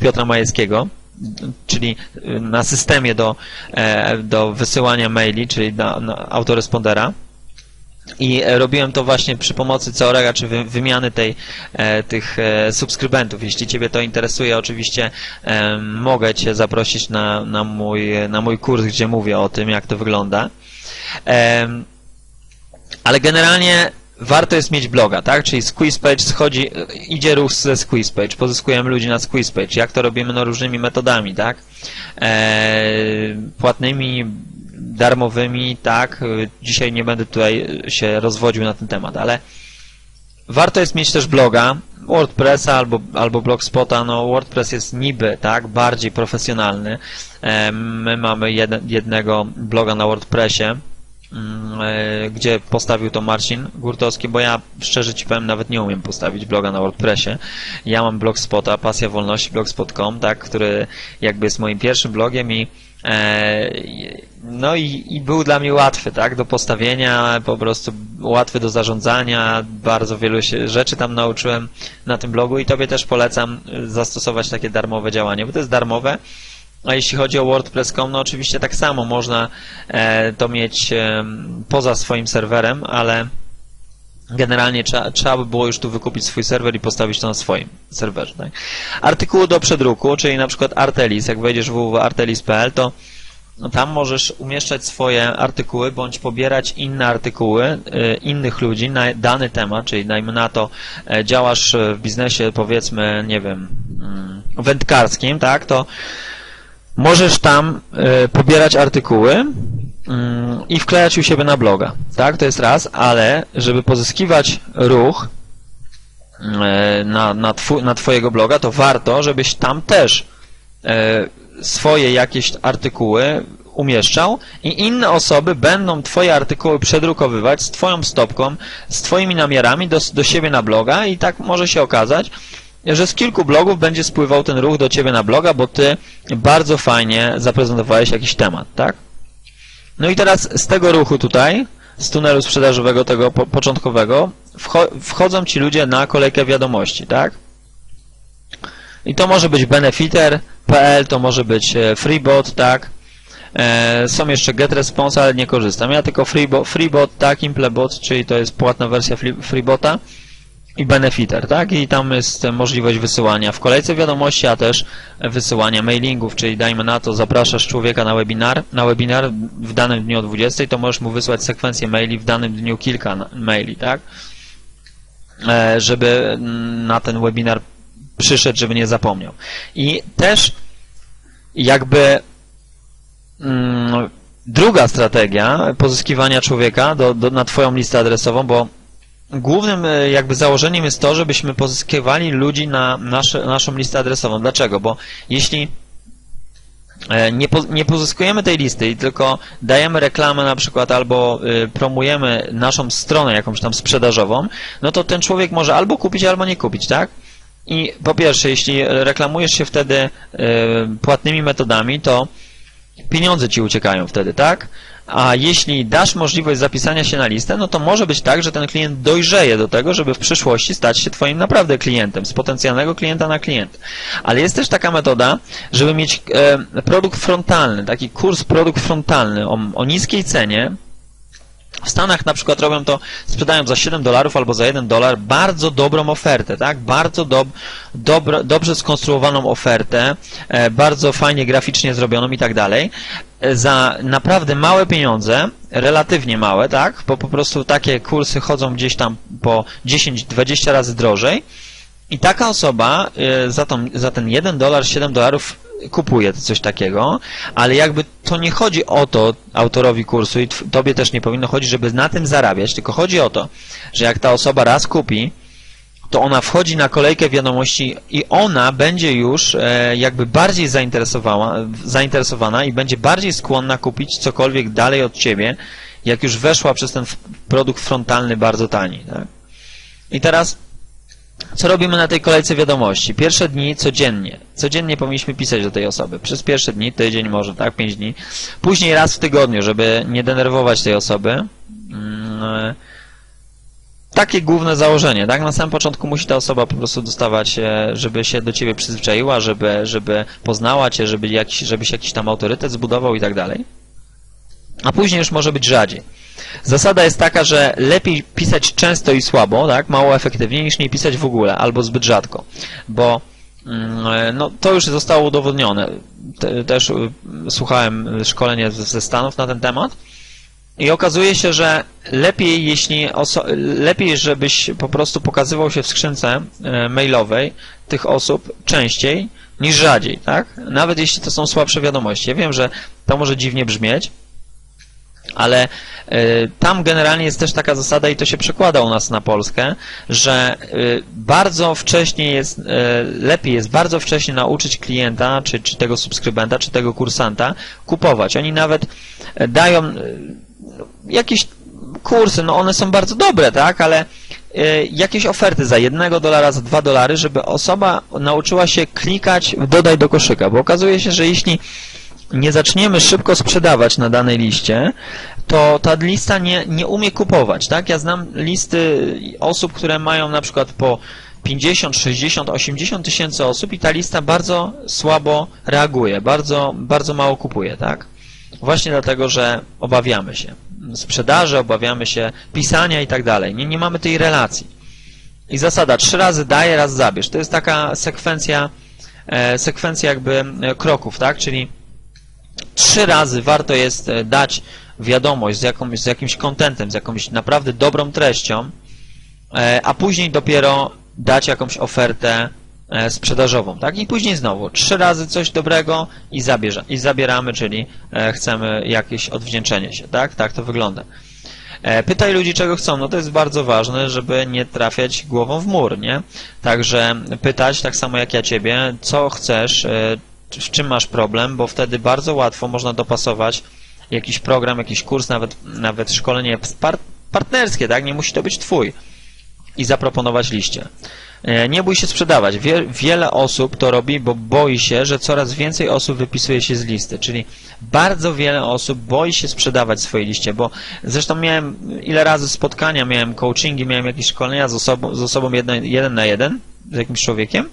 Piotra Majewskiego, czyli na systemie do, e, do wysyłania maili, czyli na, na autorespondera. I e, robiłem to właśnie przy pomocy Ceorega, czy wymiany tej, e, tych e, subskrybentów. Jeśli Ciebie to interesuje, oczywiście mogę Cię zaprosić na, na, mój, na mój kurs, gdzie mówię o tym, jak to wygląda. Ale generalnie warto jest mieć bloga, tak? Czyli squeeze page schodzi, idzie ruch ze squeeze page, pozyskujemy ludzi na squeeze page. Jak to robimy? No różnymi metodami, tak? płatnymi, darmowymi, tak, dzisiaj nie będę tutaj się rozwodził na ten temat, ale warto jest mieć też bloga, WordPressa albo, albo Blogspota, no WordPress jest niby, tak, bardziej profesjonalny. My mamy jednego bloga na WordPressie, mm, e, gdzie postawił to Marcin Gurtowski, bo ja szczerze Ci powiem, nawet nie umiem postawić bloga na WordPressie. Ja mam blogspota, pasja wolności, blogspot.com, tak, który jakby jest moim pierwszym blogiem i E, no i, i, był dla mnie łatwy, tak, do postawienia, po prostu łatwy do zarządzania, bardzo wielu rzeczy tam nauczyłem na tym blogu i Tobie też polecam zastosować takie darmowe działanie, bo to jest darmowe, a jeśli chodzi o WordPress.com, no oczywiście tak samo można e, to mieć e, poza swoim serwerem, ale generalnie trzeba, trzeba by było już tu wykupić swój serwer i postawić to na swoim serwerze. Tak? Artykuły do przedruku, czyli na przykład Artelis, jak wejdziesz w www.artelis.pl, to tam możesz umieszczać swoje artykuły, bądź pobierać inne artykuły y, innych ludzi na dany temat, czyli dajmy na to, e, działasz w biznesie powiedzmy, nie wiem, mm, wędkarskim, tak, to możesz tam y, pobierać artykuły Mm, i wklejać u siebie na bloga. Tak, to jest raz, ale żeby pozyskiwać ruch e, na, na, twój, na Twojego bloga, to warto, żebyś tam też e, swoje jakieś artykuły umieszczał i inne osoby będą Twoje artykuły przedrukowywać z Twoją stopką, z Twoimi namiarami do, do siebie na bloga i tak może się okazać, że z kilku blogów będzie spływał ten ruch do Ciebie na bloga, bo Ty bardzo fajnie zaprezentowałeś jakiś temat, tak? No i teraz z tego ruchu tutaj, z tunelu sprzedażowego tego po początkowego, wchodzą Ci ludzie na kolejkę wiadomości, tak? I to może być benefiter.pl, to może być e, freebot, tak? E, są jeszcze GetResponse, ale nie korzystam. Ja tylko freebot, freebot tak, Implebot, czyli to jest płatna wersja freebota i Benefiter, tak? I tam jest możliwość wysyłania w kolejce wiadomości, a też wysyłania mailingów, czyli dajmy na to, zapraszasz człowieka na webinar, na webinar w danym dniu o 20, to możesz mu wysłać sekwencję maili w danym dniu kilka maili, tak? E, żeby na ten webinar przyszedł, żeby nie zapomniał. I też jakby mm, druga strategia pozyskiwania człowieka do, do, na Twoją listę adresową, bo głównym e, jakby założeniem jest to, żebyśmy pozyskiwali ludzi na nasze, naszą listę adresową. Dlaczego? Bo jeśli e, nie, po, nie pozyskujemy tej listy i tylko dajemy reklamę na przykład albo y, promujemy naszą stronę jakąś tam sprzedażową, no to ten człowiek może albo kupić, albo nie kupić, tak? I po pierwsze, jeśli reklamujesz się wtedy y, płatnymi metodami, to pieniądze ci uciekają wtedy, tak? A jeśli dasz możliwość zapisania się na listę, no to może być tak, że ten klient dojrzeje do tego, żeby w przyszłości stać się Twoim naprawdę klientem, z potencjalnego klienta na klient. Ale jest też taka metoda, żeby mieć e, produkt frontalny, taki kurs produkt frontalny o, o niskiej cenie, w Stanach na przykład robią to, sprzedają za 7 dolarów albo za 1 dolar bardzo dobrą ofertę, tak? Bardzo dob, dobro, dobrze skonstruowaną ofertę, e, bardzo fajnie graficznie zrobioną i tak dalej. E, za naprawdę małe pieniądze, relatywnie małe, tak? Bo po prostu takie kursy chodzą gdzieś tam po 10-20 razy drożej. I taka osoba e, za, tą, za ten 1 dolar, 7 dolarów kupuje coś takiego, ale jakby to nie chodzi o to autorowi kursu i tobie też nie powinno chodzić, żeby na tym zarabiać, tylko chodzi o to, że jak ta osoba raz kupi, to ona wchodzi na kolejkę wiadomości i ona będzie już e, jakby bardziej zainteresowana i będzie bardziej skłonna kupić cokolwiek dalej od ciebie, jak już weszła przez ten produkt frontalny bardzo tani. Tak? I teraz co robimy na tej kolejce wiadomości? Pierwsze dni codziennie. Codziennie powinniśmy pisać do tej osoby. Przez pierwsze dni, tydzień może, tak, pięć dni. Później raz w tygodniu, żeby nie denerwować tej osoby. Mm, takie główne założenie, tak? Na samym początku musi ta osoba po prostu dostawać, żeby się do Ciebie przyzwyczaiła, żeby, żeby poznała Cię, żeby jakiś, żebyś jakiś tam autorytet zbudował i tak dalej. A później już może być rzadziej. Zasada jest taka, że lepiej pisać często i słabo, tak, mało efektywnie, niż nie pisać w ogóle, albo zbyt rzadko, bo mm, no, to już zostało udowodnione. Też y, słuchałem szkolenia ze Stanów na ten temat i okazuje się, że lepiej, jeśli lepiej, żebyś po prostu pokazywał się w skrzynce y, mailowej tych osób częściej niż rzadziej, tak? Nawet jeśli to są słabsze wiadomości. Ja wiem, że to może dziwnie brzmieć, ale y, tam generalnie jest też taka zasada i to się przekłada u nas na Polskę, że y, bardzo wcześnie jest, y, lepiej jest bardzo wcześnie nauczyć klienta, czy, czy tego subskrybenta, czy tego kursanta kupować. Oni nawet dają jakieś kursy, no one są bardzo dobre, tak, ale jakieś oferty za jednego dolara, za dwa dolary, żeby osoba nauczyła się klikać w dodaj do koszyka, bo okazuje się, że jeśli nie zaczniemy szybko sprzedawać na danej liście, to ta lista nie, nie umie kupować, tak? Ja znam listy osób, które mają na przykład po 50, 60, 80 tysięcy osób i ta lista bardzo słabo reaguje, bardzo, bardzo mało kupuje, tak? Właśnie dlatego, że obawiamy się sprzedaży, obawiamy się pisania i tak dalej. Nie, nie mamy tej relacji. I zasada, trzy razy daj, raz zabierz. To jest taka sekwencja, e, sekwencja jakby e, kroków, tak? Czyli trzy razy warto jest e, dać wiadomość z, jakąś, z jakimś kontentem, z jakąś naprawdę dobrą treścią, e, a później dopiero dać jakąś ofertę e, sprzedażową, tak? I później znowu trzy razy coś dobrego i, zabierza, i zabieramy, czyli chcemy jakieś odwdzięczenie się, tak? Tak to wygląda. Pytaj ludzi, czego chcą. No to jest bardzo ważne, żeby nie trafiać głową w mur, nie? Także pytać, tak samo jak ja Ciebie, co chcesz, w czym masz problem, bo wtedy bardzo łatwo można dopasować jakiś program, jakiś kurs, nawet, nawet szkolenie par partnerskie, tak? Nie musi to być twój. I zaproponować liście. E, nie bój się sprzedawać. Wie, wiele osób to robi, bo boi się, że coraz więcej osób wypisuje się z listy. Czyli bardzo wiele osób boi się sprzedawać swoje liście, bo zresztą miałem ile razy spotkania, miałem coachingi, miałem jakieś szkolenia z osobą, z osobą jedno, jeden na jeden, z jakimś człowiekiem.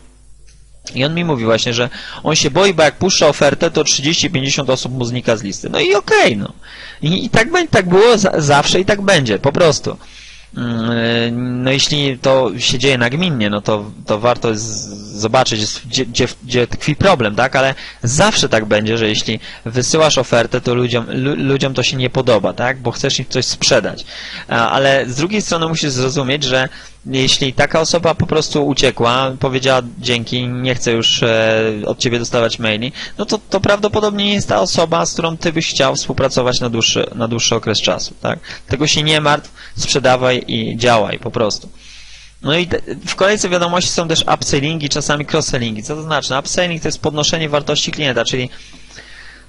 I on mi mówi właśnie, że on się boi, bo jak puszcza ofertę, to 30-50 osób mu znika z listy. No i okej, okay, no. I, I, tak, tak było za, zawsze i tak będzie, po prostu. Mm, no jeśli to się dzieje nagminnie, no to, to warto zobaczyć, gdzie, gdzie, gdzie tkwi problem, tak? Ale zawsze tak będzie, że jeśli wysyłasz ofertę, to ludziom, ludziom to się nie podoba, tak? Bo chcesz im coś sprzedać. Ale z drugiej strony musisz zrozumieć, że jeśli taka osoba po prostu uciekła, powiedziała dzięki, nie chcę już e, od ciebie dostawać maili, no to, to prawdopodobnie nie jest ta osoba, z którą ty byś chciał współpracować na dłuższy, na dłuższy okres czasu, tak? Tego się nie martw, sprzedawaj i działaj po prostu. No i w kolejce wiadomości są też upsellingi, czasami cross-sellingi. Co to znaczy? Upselling to jest podnoszenie wartości klienta, czyli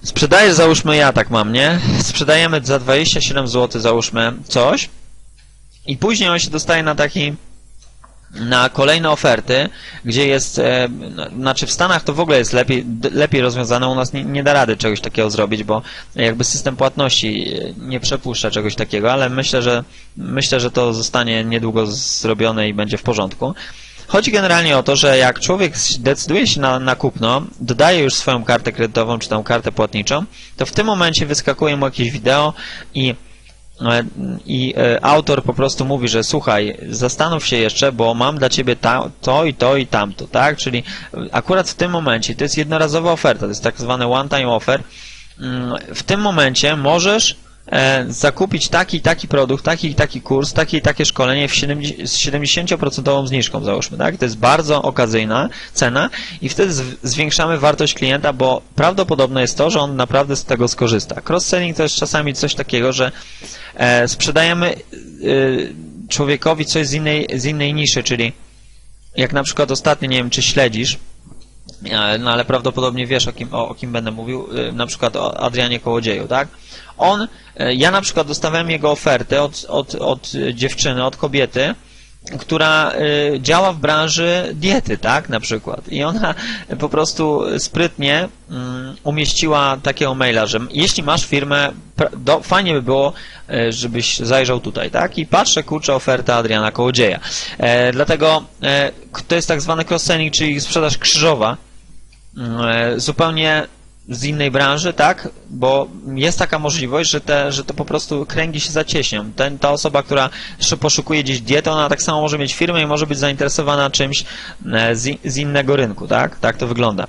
sprzedajesz, załóżmy ja tak mam, nie? Sprzedajemy za 27 zł, załóżmy coś i później on się dostaje na taki na kolejne oferty, gdzie jest, e, znaczy w Stanach to w ogóle jest lepiej, lepiej rozwiązane, u nas nie, nie, da rady czegoś takiego zrobić, bo jakby system płatności nie przepuszcza czegoś takiego, ale myślę, że myślę, że to zostanie niedługo zrobione i będzie w porządku. Chodzi generalnie o to, że jak człowiek decyduje się na, na kupno, dodaje już swoją kartę kredytową czy tą kartę płatniczą, to w tym momencie wyskakuje mu jakieś wideo i E, i e, autor po prostu mówi, że słuchaj, zastanów się jeszcze, bo mam dla ciebie ta, to i to i tamto, tak? Czyli akurat w tym momencie, to jest jednorazowa oferta, to jest tak zwany one-time offer, mm, w tym momencie możesz e, zakupić taki i taki produkt, taki i taki kurs, takie i takie szkolenie w 70, z 70% zniżką, załóżmy, tak? To jest bardzo okazyjna cena i wtedy zwiększamy wartość klienta, bo prawdopodobne jest to, że on naprawdę z tego skorzysta. Cross-selling to jest czasami coś takiego, że e, sprzedajemy e, człowiekowi coś z innej, z innej niszy, czyli jak na przykład ostatnio, nie wiem, czy śledzisz, e, no ale prawdopodobnie wiesz, o kim, o, o kim będę mówił, e, na przykład o Adrianie Kołodzieju, tak? On, e, ja na przykład dostawałem jego ofertę od, od, od dziewczyny, od kobiety, która y, działa w branży diety, tak, na przykład. I ona po prostu sprytnie mm, umieściła takiego maila, że jeśli masz firmę, do, fajnie by było, y, żebyś zajrzał tutaj, tak? I patrzę, kurczę, oferta Adriana Kołodzieja. E, dlatego e, to jest tak zwany cross-selling, czyli sprzedaż krzyżowa. Mm, e, zupełnie z innej branży, tak? Bo jest taka możliwość, że, te, że to po prostu kręgi się zacieśnią. Ten, ta osoba, która poszukuje gdzieś diety, ona tak samo może mieć firmę i może być zainteresowana czymś e, z, z innego rynku, tak? Tak to wygląda.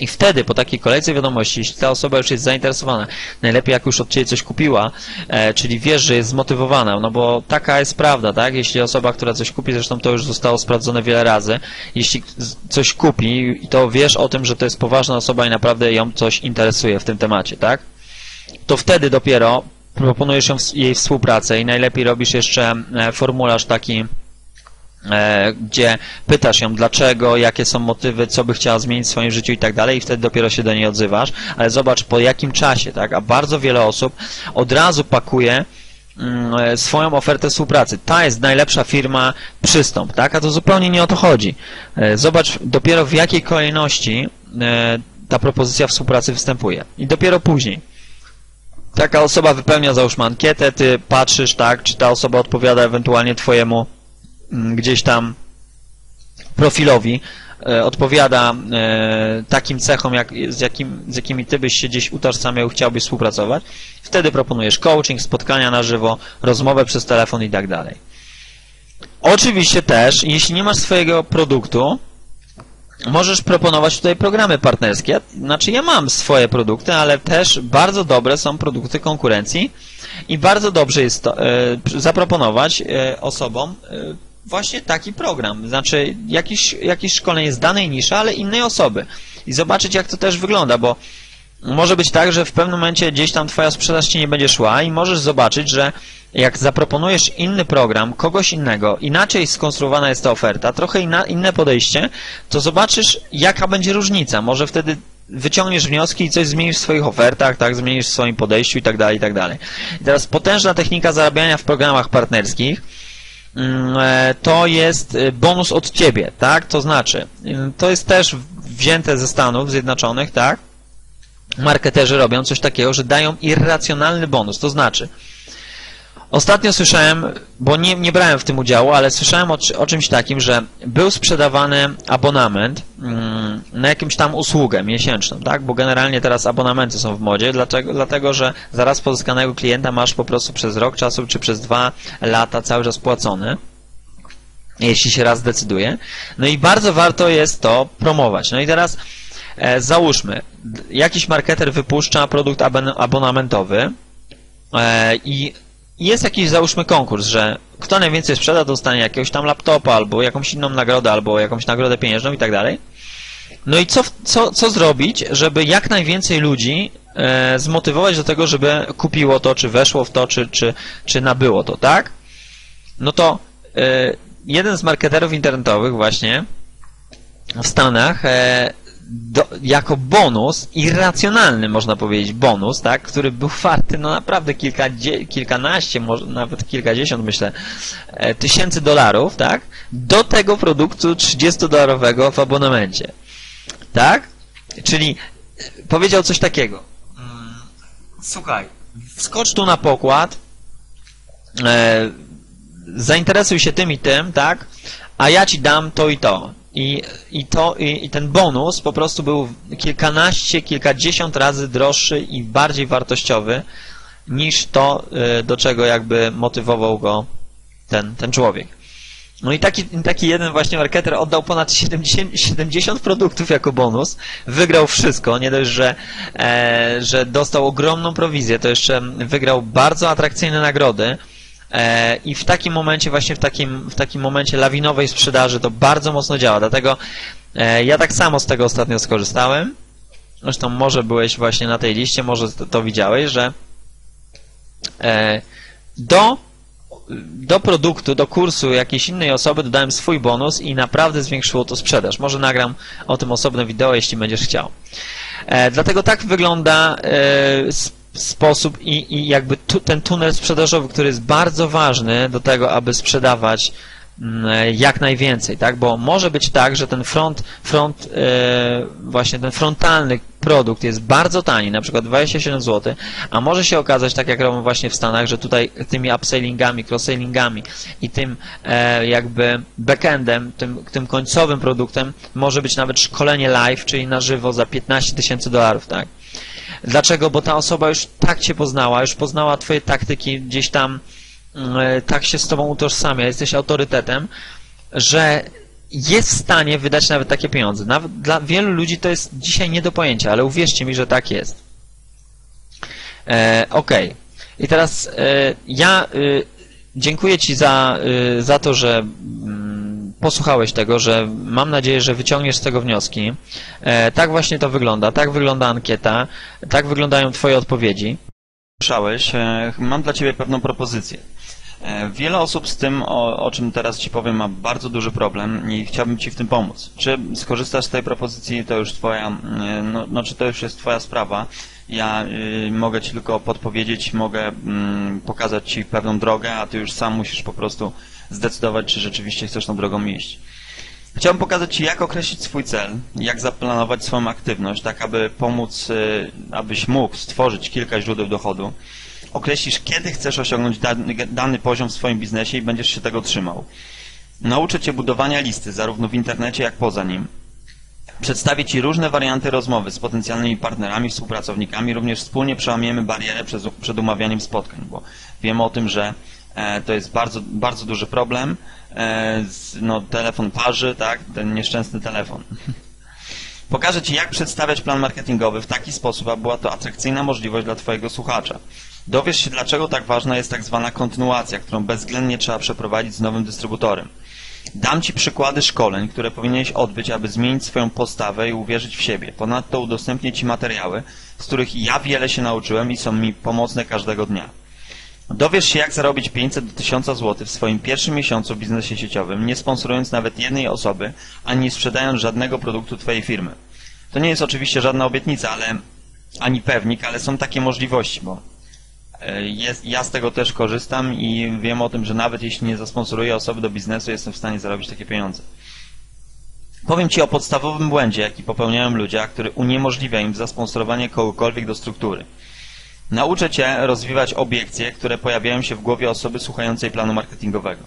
I wtedy, po takiej kolejce wiadomości, jeśli ta osoba już jest zainteresowana, najlepiej jak już od Ciebie coś kupiła, e, czyli wiesz, że jest zmotywowana, no bo taka jest prawda, tak? Jeśli osoba, która coś kupi, zresztą to już zostało sprawdzone wiele razy, jeśli coś kupi, to wiesz o tym, że to jest poważna osoba i naprawdę ją coś interesuje w tym temacie, tak? To wtedy dopiero proponujesz jej współpracę i najlepiej robisz jeszcze e, formularz taki gdzie pytasz ją dlaczego, jakie są motywy, co by chciała zmienić w swoim życiu i tak dalej i wtedy dopiero się do niej odzywasz, ale zobacz po jakim czasie, tak, a bardzo wiele osób od razu pakuje mm, e, swoją ofertę współpracy. Ta jest najlepsza firma, przystąp, tak? A to zupełnie nie o to chodzi. E, zobacz dopiero w jakiej kolejności ta propozycja współpracy występuje. I dopiero później. Taka osoba wypełnia załóżmy ankietę, ty patrzysz, tak, czy ta osoba odpowiada ewentualnie twojemu gdzieś tam profilowi e, odpowiada e, takim cechom, jak, z, jakim, z jakimi ty byś się gdzieś utożsamiał, chciałbyś współpracować, wtedy proponujesz coaching, spotkania na żywo, rozmowę przez telefon i tak dalej. Oczywiście też, jeśli nie masz swojego produktu, możesz proponować tutaj programy partnerskie. Znaczy ja mam swoje produkty, ale też bardzo dobre są produkty konkurencji i bardzo dobrze jest to, e, zaproponować osobom właśnie taki program, znaczy jakiś, jakiś szkolenie z danej niszy, ale innej osoby i zobaczyć jak to też wygląda, bo może być tak, że w pewnym momencie gdzieś tam Twoja sprzedaż Ci nie będzie szła i możesz zobaczyć, że jak zaproponujesz inny program, kogoś innego, inaczej skonstruowana jest ta oferta, trochę inna, inne podejście, to zobaczysz, jaka będzie różnica. Może wtedy wyciągniesz wnioski i coś zmienisz w swoich ofertach, tak, zmienisz w swoim podejściu i tak dalej, i tak dalej. I teraz potężna technika zarabiania w programach partnerskich to jest e, bonus od ciebie, tak? To znaczy, y, to jest też wzięte ze Stanów Zjednoczonych, tak? Marketerzy robią coś takiego, że dają irracjonalny bonus, to znaczy, Ostatnio słyszałem, bo nie, nie brałem w tym udziału, ale słyszałem o, o czymś takim, że był sprzedawany abonament mm, na jakąś tam usługę miesięczną, tak? Bo generalnie teraz abonamenty są w modzie, dlaczego? dlatego że zaraz pozyskanego klienta masz po prostu przez rok czasu czy przez dwa lata cały czas płacony jeśli się raz decyduje. No i bardzo warto jest to promować. No i teraz e, załóżmy, jakiś marketer wypuszcza produkt abonamentowy e, i jest jakiś, załóżmy, konkurs, że kto najwięcej sprzeda, dostanie jakiegoś tam laptopa, albo jakąś inną nagrodę, albo jakąś nagrodę pieniężną i tak dalej. No i co, co, co zrobić, żeby jak najwięcej ludzi e, zmotywować do tego, żeby kupiło to, czy weszło w to, czy, czy, czy nabyło to, tak? No to e, jeden z marketerów internetowych właśnie w Stanach e, do, jako bonus, irracjonalny można powiedzieć bonus, tak, który był warty no naprawdę kilka, kilkanaście, może nawet kilkadziesiąt myślę, e, tysięcy dolarów, tak, do tego produktu 30-dolarowego w abonamencie. Tak? Czyli e, powiedział coś takiego. Mm, słuchaj, wskocz tu na pokład, e, zainteresuj się tym i tym, tak, a ja ci dam to i to. I, i, to, i, i, ten bonus po prostu był kilkanaście, kilkadziesiąt razy droższy i bardziej wartościowy niż to, y, do czego jakby motywował go ten, ten człowiek. No i taki, taki jeden właśnie marketer oddał ponad 70, 70 produktów jako bonus, wygrał wszystko, nie dość, że, e, że dostał ogromną prowizję, to jeszcze wygrał bardzo atrakcyjne nagrody, I w takim momencie, właśnie w takim, w takim momencie lawinowej sprzedaży to bardzo mocno działa. Dlatego e, ja tak samo z tego ostatnio skorzystałem. Zresztą może byłeś właśnie na tej liście, może to, to widziałeś, że e, do, do produktu, do kursu jakiejś innej osoby dodałem swój bonus i naprawdę zwiększyło to sprzedaż. Może nagram o tym osobne wideo, jeśli będziesz chciał. Dlatego tak wygląda sposób i, i jakby tu, ten tunel sprzedażowy, który jest bardzo ważny do tego, aby sprzedawać mm, jak najwięcej, tak? Bo może być tak, że ten front, front yy, właśnie ten frontalny produkt jest bardzo tani, na przykład 27 zł, a może się okazać, tak jak robią właśnie w Stanach, że tutaj tymi upsellingami, cross-sellingami i tym e, jakby backendem, tym, tym końcowym produktem może być nawet szkolenie live, czyli na żywo za 15 tysięcy dolarów, tak? Dlaczego? Bo ta osoba już tak Cię poznała, już poznała Twoje taktyki, gdzieś tam mm, e, tak się z Tobą utożsamia, jesteś autorytetem, że jest w stanie wydać nawet takie pieniądze. Nawet dla wielu ludzi to jest dzisiaj nie do pojęcia, ale uwierzcie mi, że tak jest. E, ok. I teraz e, ja e, dziękuję Ci za, e, za to, że mm, posłuchałeś tego, że mam nadzieję, że wyciągniesz z tego wnioski. E, tak właśnie to wygląda, tak wygląda ankieta, tak wyglądają Twoje odpowiedzi. Słyszałeś, e, mam dla Ciebie pewną propozycję. E, wiele osób z tym, o, o, czym teraz Ci powiem, ma bardzo duży problem i chciałbym Ci w tym pomóc. Czy skorzystasz z tej propozycji, to już Twoja, no, no czy to już jest Twoja sprawa. Ja y, mogę Ci tylko podpowiedzieć, mogę y, pokazać Ci pewną drogę, a Ty już sam musisz po prostu zdecydować, czy rzeczywiście chcesz tą drogą iść. Chciałbym pokazać Ci, jak określić swój cel, jak zaplanować swoją aktywność, tak aby pomóc, y, abyś mógł stworzyć kilka źródeł dochodu. Określisz, kiedy chcesz osiągnąć dany, poziom w swoim biznesie i będziesz się tego trzymał. Nauczę Cię budowania listy, zarówno w internecie, jak poza nim. Przedstawię Ci różne warianty rozmowy z potencjalnymi partnerami, współpracownikami. Również wspólnie przełamiemy barierę przed umawianiem spotkań, bo wiemy o tym, że to jest bardzo, bardzo duży problem. E, no, telefon parzy, tak? Ten nieszczęsny telefon. Pokażę Ci, jak przedstawiać plan marketingowy w taki sposób, aby była to atrakcyjna możliwość dla Twojego słuchacza. Dowiesz się, dlaczego tak ważna jest tak zwana kontynuacja, którą bezwzględnie trzeba przeprowadzić z nowym dystrybutorem. Dam Ci przykłady szkoleń, które powinieneś odbyć, aby zmienić swoją postawę i uwierzyć w siebie. Ponadto udostępnię Ci materiały, z których ja wiele się nauczyłem i są mi pomocne każdego dnia. Dowiesz się, jak zarobić 500 do 1000 zł w swoim pierwszym miesiącu w biznesie sieciowym, nie sponsorując nawet jednej osoby, ani nie sprzedając żadnego produktu Twojej firmy. To nie jest oczywiście żadna obietnica, ale ani pewnik, ale są takie możliwości, bo e, jest, ja z tego też korzystam i wiem o tym, że nawet jeśli nie zasponsoruję osoby do biznesu, jestem w stanie zarobić takie pieniądze. Powiem Ci o podstawowym błędzie, jaki popełniają ludzie, który uniemożliwia im zasponsorowanie kogokolwiek do struktury. Nauczę Cię rozwijać obiekcje, które pojawiają się w głowie osoby słuchającej planu marketingowego.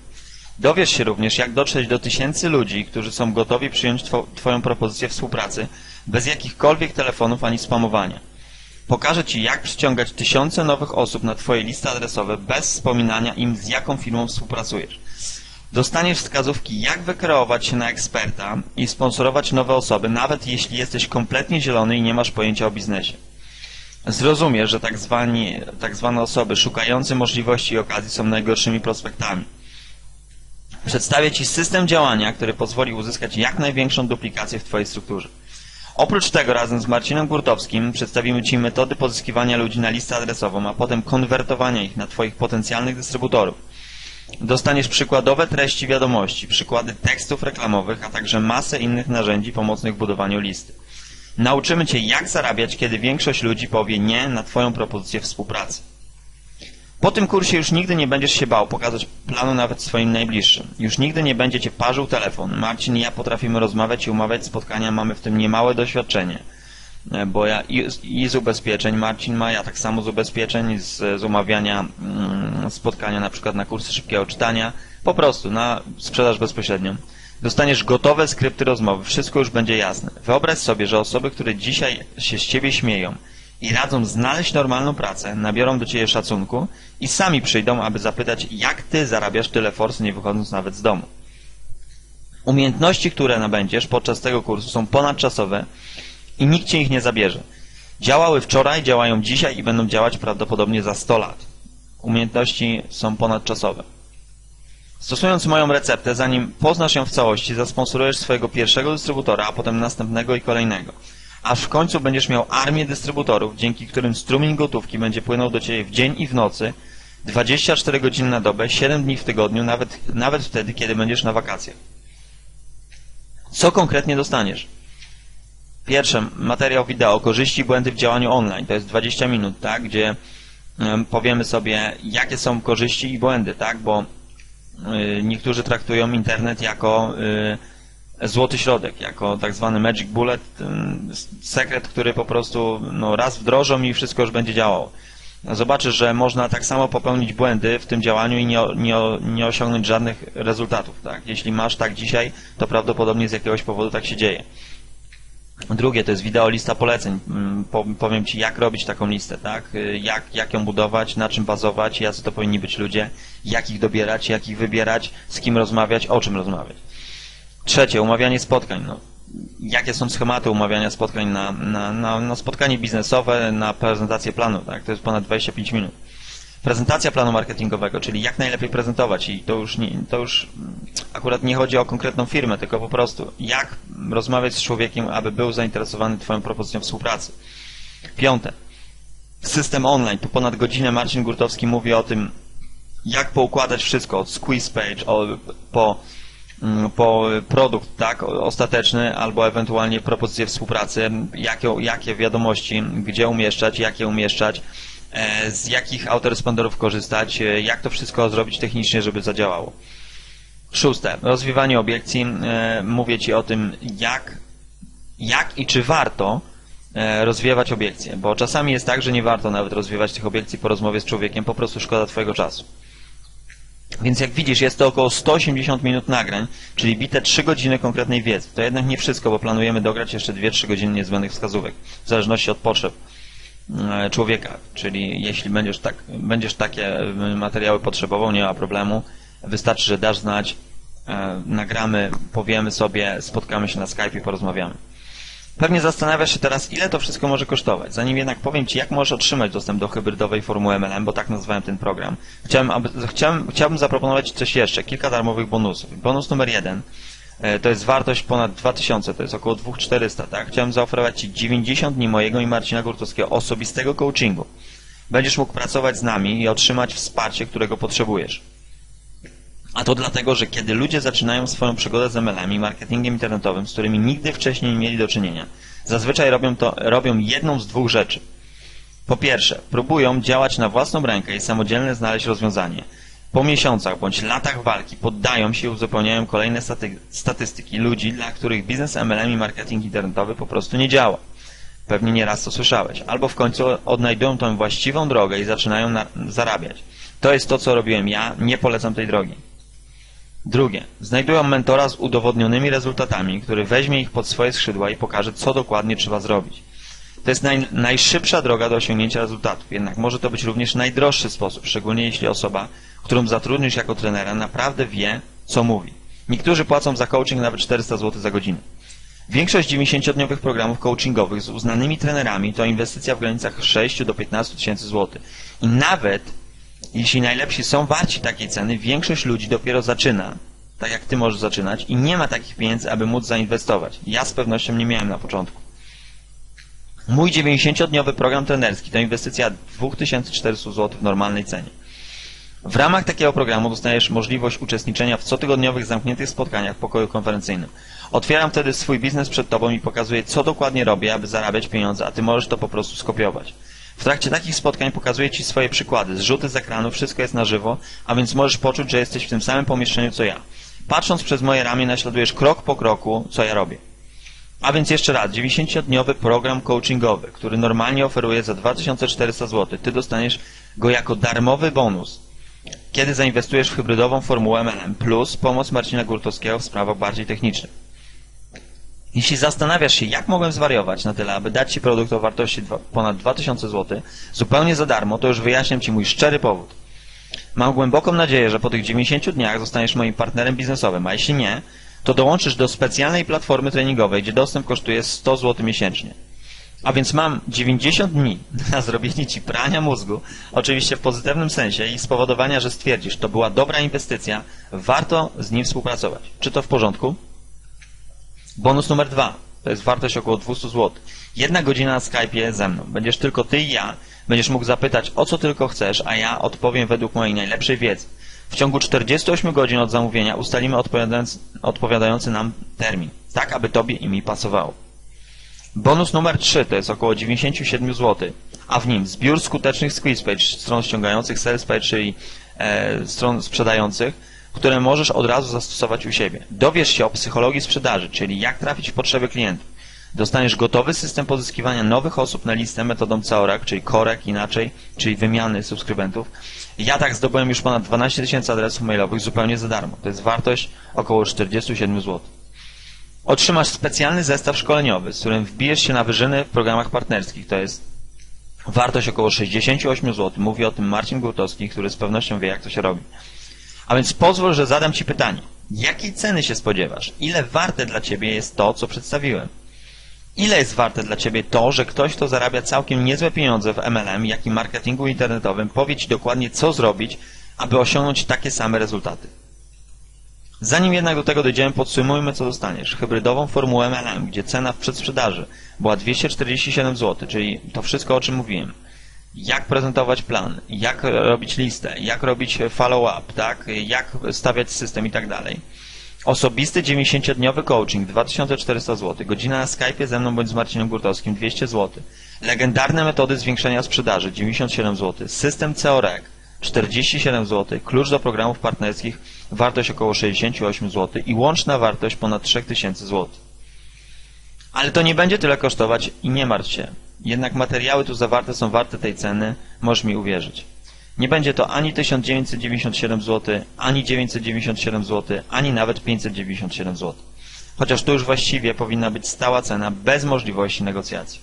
Dowiesz się również, jak dotrzeć do tysięcy ludzi, którzy są gotowi przyjąć two Twoją propozycję współpracy bez jakichkolwiek telefonów ani spamowania. Pokażę Ci, jak przyciągać tysiące nowych osób na Twoje listy adresowe bez wspominania im, z jaką firmą współpracujesz. Dostaniesz wskazówki, jak wykreować się na eksperta i sponsorować nowe osoby, nawet jeśli jesteś kompletnie zielony i nie masz pojęcia o biznesie. Zrozumiesz, że tak, zwani, tak zwane osoby szukające możliwości i okazji są najgorszymi prospektami. Przedstawię Ci system działania, który pozwoli uzyskać jak największą duplikację w Twojej strukturze. Oprócz tego razem z Marcinem Gurtowskim przedstawimy Ci metody pozyskiwania ludzi na listę adresową, a potem konwertowania ich na Twoich potencjalnych dystrybutorów. Dostaniesz przykładowe treści wiadomości, przykłady tekstów reklamowych, a także masę innych narzędzi pomocnych w budowaniu listy. Nauczymy Cię, jak zarabiać, kiedy większość ludzi powie nie na Twoją propozycję współpracy. Po tym kursie już nigdy nie będziesz się bał pokazać planu nawet swoim najbliższym. Już nigdy nie będzie Cię parzył telefon. Marcin i ja potrafimy rozmawiać i umawiać spotkania, mamy w tym niemałe doświadczenie. E, bo ja i, z ubezpieczeń, Marcin ma, ja tak samo z ubezpieczeń, z, z umawiania mm, spotkania na przykład na kursy szybkiego czytania, po prostu na sprzedaż bezpośrednią. Dostaniesz gotowe skrypty rozmowy, wszystko już będzie jasne. Wyobraź sobie, że osoby, które dzisiaj się z Ciebie śmieją i radzą znaleźć normalną pracę, nabiorą do Ciebie szacunku i sami przyjdą, aby zapytać, jak Ty zarabiasz tyle forsy, nie wychodząc nawet z domu. Umiejętności, które nabędziesz podczas tego kursu są ponadczasowe i nikt Ci ich nie zabierze. Działały wczoraj, działają dzisiaj i będą działać prawdopodobnie za 100 lat. Umiejętności są ponadczasowe. Stosując moją receptę, zanim poznasz ją w całości, zasponsorujesz swojego pierwszego dystrybutora, a potem następnego i kolejnego. Aż w końcu będziesz miał armię dystrybutorów, dzięki którym strumień gotówki będzie płynął do Ciebie w dzień i w nocy, 24 godziny na dobę, 7 dni w tygodniu, nawet, nawet wtedy, kiedy będziesz na wakacjach. Co konkretnie dostaniesz? Pierwsze, materiał wideo, korzyści i błędy w działaniu online. To jest 20 minut, tak, gdzie powiemy sobie, jakie są korzyści i błędy, tak, bo niektórzy traktują internet jako y, złoty środek, jako tak zwany magic bullet, sekret, który po prostu no, raz wdrożą i wszystko już będzie działało. Zobaczysz, że można tak samo popełnić błędy w tym działaniu i nie, nie, nie osiągnąć żadnych rezultatów. Tak? Jeśli masz tak dzisiaj, to prawdopodobnie z jakiegoś powodu tak się dzieje. Drugie to jest wideo lista poleceń. Mm, powiem Ci, jak robić taką listę, tak? Jak, jak ją budować, na czym bazować, jacy to powinni być ludzie, jak ich dobierać, jak ich wybierać, z kim rozmawiać, o czym rozmawiać. Trzecie, umawianie spotkań. No, jakie są schematy umawiania spotkań na, na, na, na spotkanie biznesowe, na prezentację planu, tak? To jest ponad 25 minut. Prezentacja planu marketingowego, czyli jak najlepiej prezentować i to już, nie, to już akurat nie chodzi o konkretną firmę, tylko po prostu jak rozmawiać z człowiekiem, aby był zainteresowany Twoją propozycją współpracy. Piąte. System online. Tu ponad godzinę Marcin Gurtowski mówi o tym, jak poukładać wszystko od squeeze page po, mm, po produkt tak, ostateczny albo ewentualnie propozycję współpracy, jakie, jakie wiadomości, gdzie umieszczać, jakie umieszczać, z jakich autoresponderów korzystać, e, jak to wszystko zrobić technicznie, żeby zadziałało. Szóste, rozwiewanie obiekcji. E, mówię Ci o tym, jak, jak i czy warto rozwiewać obiekcje, bo czasami jest tak, że nie warto nawet rozwiewać tych obiekcji po rozmowie z człowiekiem, po prostu szkoda Twojego czasu. Więc jak widzisz, jest to około 180 minut nagrań, czyli bite 3 godziny konkretnej wiedzy. To jednak nie wszystko, bo planujemy dograć jeszcze 2-3 godziny niezbędnych wskazówek, w zależności od potrzeb. E, człowieka, czyli jeśli będziesz, tak, będziesz takie materiały potrzebował, nie ma problemu. Wystarczy, że dasz znać, e, nagramy, powiemy sobie, spotkamy się na Skype i porozmawiamy. Pewnie zastanawiasz się teraz, ile to wszystko może kosztować. Zanim jednak powiem Ci, jak możesz otrzymać dostęp do hybrydowej formuły MLM, bo tak nazwałem ten program, chciałem, aby, chciałem, chciałbym zaproponować coś jeszcze, kilka darmowych bonusów. Bonus numer jeden – E, to jest wartość ponad 2000, to jest około 2400, tak? Chciałem zaoferować Ci 90 dni mojego i Marcina Gurtowskiego osobistego coachingu. Będziesz mógł pracować z nami i otrzymać wsparcie, którego potrzebujesz. A to dlatego, że kiedy ludzie zaczynają swoją przygodę z MLM i marketingiem internetowym, z którymi nigdy wcześniej nie mieli do czynienia, zazwyczaj robią, to, robią jedną z dwóch rzeczy. Po pierwsze, próbują działać na własną rękę i samodzielnie znaleźć rozwiązanie. Po miesiącach bądź latach walki poddają się i uzupełniają kolejne staty statystyki ludzi, dla których biznes MLM i marketing internetowy po prostu nie działa. Pewnie nieraz to słyszałeś. Albo w końcu odnajdują tą właściwą drogę i zaczynają zarabiać. To jest to, co robiłem ja. Nie polecam tej drogi. Drugie. Znajdują mentora z udowodnionymi rezultatami, który weźmie ich pod swoje skrzydła i pokaże, co dokładnie trzeba zrobić. To jest naj, najszybsza droga do osiągnięcia rezultatów, jednak może to być również najdroższy sposób, szczególnie jeśli osoba, którą zatrudnisz jako trenera, naprawdę wie, co mówi. Niektórzy płacą za coaching nawet 400 zł za godzinę. Większość 90-dniowych programów coachingowych z uznanymi trenerami to inwestycja w granicach 6 do 15 tysięcy złotych. I nawet jeśli najlepsi są warci takiej ceny, większość ludzi dopiero zaczyna, tak jak ty możesz zaczynać i nie ma takich pieniędzy, aby móc zainwestować. Ja z pewnością nie miałem na początku. Mój 90-dniowy program trenerski to inwestycja 2400 zł w normalnej cenie. W ramach takiego programu dostajesz możliwość uczestniczenia w cotygodniowych zamkniętych spotkaniach w pokoju konferencyjnym. Otwieram wtedy swój biznes przed Tobą i pokazuję, co dokładnie robię, aby zarabiać pieniądze, a Ty możesz to po prostu skopiować. W trakcie takich spotkań pokazuję Ci swoje przykłady, zrzuty z ekranu, wszystko jest na żywo, a więc możesz poczuć, że jesteś w tym samym pomieszczeniu co ja. Patrząc przez moje ramię naśladujesz krok po kroku, co ja robię. A więc jeszcze raz, 90-dniowy program coachingowy, który normalnie oferuje za 2400 zł. Ty dostaniesz go jako darmowy bonus, kiedy zainwestujesz w hybrydową formułę MLM plus pomoc Marcina Gurtowskiego w sprawach bardziej technicznych. Jeśli zastanawiasz się, jak mogłem zwariować na tyle, aby dać Ci produkt o wartości ponad 2000 zł zupełnie za darmo, to już wyjaśniam Ci mój szczery powód. Mam głęboką nadzieję, że po tych 90 dniach zostaniesz moim partnerem biznesowym, a jeśli nie, to dołączysz do specjalnej platformy treningowej, gdzie dostęp kosztuje 100 zł miesięcznie. A więc mam 90 dni [laughs] na zrobienie Ci prania mózgu, oczywiście w pozytywnym sensie i spowodowania, że stwierdzisz, to była dobra inwestycja, warto z nim współpracować. Czy to w porządku? Bonus numer dwa. To jest wartość około 200 zł. Jedna godzina na Skype'ie ze mną. Będziesz tylko Ty i ja. Będziesz mógł zapytać o co tylko chcesz, a ja odpowiem według mojej najlepszej wiedzy. W ciągu 48 godzin od zamówienia ustalimy odpowiadający, nam termin, tak aby Tobie i mi pasowało. Bonus numer 3 to jest około 97 zł, a w nim zbiór skutecznych squeeze page, stron ściągających, sales page, czyli e, stron sprzedających, które możesz od razu zastosować u siebie. Dowiesz się o psychologii sprzedaży, czyli jak trafić w potrzeby klientów. Dostaniesz gotowy system pozyskiwania nowych osób na listę metodą CORAC, czyli korek inaczej, czyli wymiany subskrybentów. Ja tak zdobyłem już ponad 12 tysięcy adresów mailowych zupełnie za darmo. To jest wartość około 47 zł. Otrzymasz specjalny zestaw szkoleniowy, z którym wbijesz się na wyżyny w programach partnerskich. To jest wartość około 68 zł. Mówi o tym Marcin Gurtowski, który z pewnością wie, jak to się robi. A więc pozwól, że zadam Ci pytanie. Jakiej ceny się spodziewasz? Ile warte dla Ciebie jest to, co przedstawiłem? Ile jest warte dla Ciebie to, że ktoś, kto zarabia całkiem niezłe pieniądze w MLM, jak i marketingu internetowym, powie Ci dokładnie, co zrobić, aby osiągnąć takie same rezultaty? Zanim jednak do tego dojdziemy, podsumujmy, co dostaniesz. Hybrydową formułę MLM, gdzie cena w przedsprzedaży była 247 zł, czyli to wszystko, o czym mówiłem jak prezentować plan, jak robić listę, jak robić follow-up, tak, jak stawiać system i tak dalej. Osobisty 90-dniowy coaching 2400 zł, godzina na Skype'ie ze mną bądź z Marcinem Gurtowskim 200 zł. Legendarne metody zwiększenia sprzedaży 97 zł. System COREC 47 zł. Klucz do programów partnerskich wartość około 68 zł i łączna wartość ponad 3000 zł. Ale to nie będzie tyle kosztować i nie martw się. Jednak materiały tu zawarte są warte tej ceny, możesz mi uwierzyć. Nie będzie to ani 1997 zł, ani 997 zł, ani nawet 597 zł. Chociaż tu już właściwie powinna być stała cena bez możliwości negocjacji.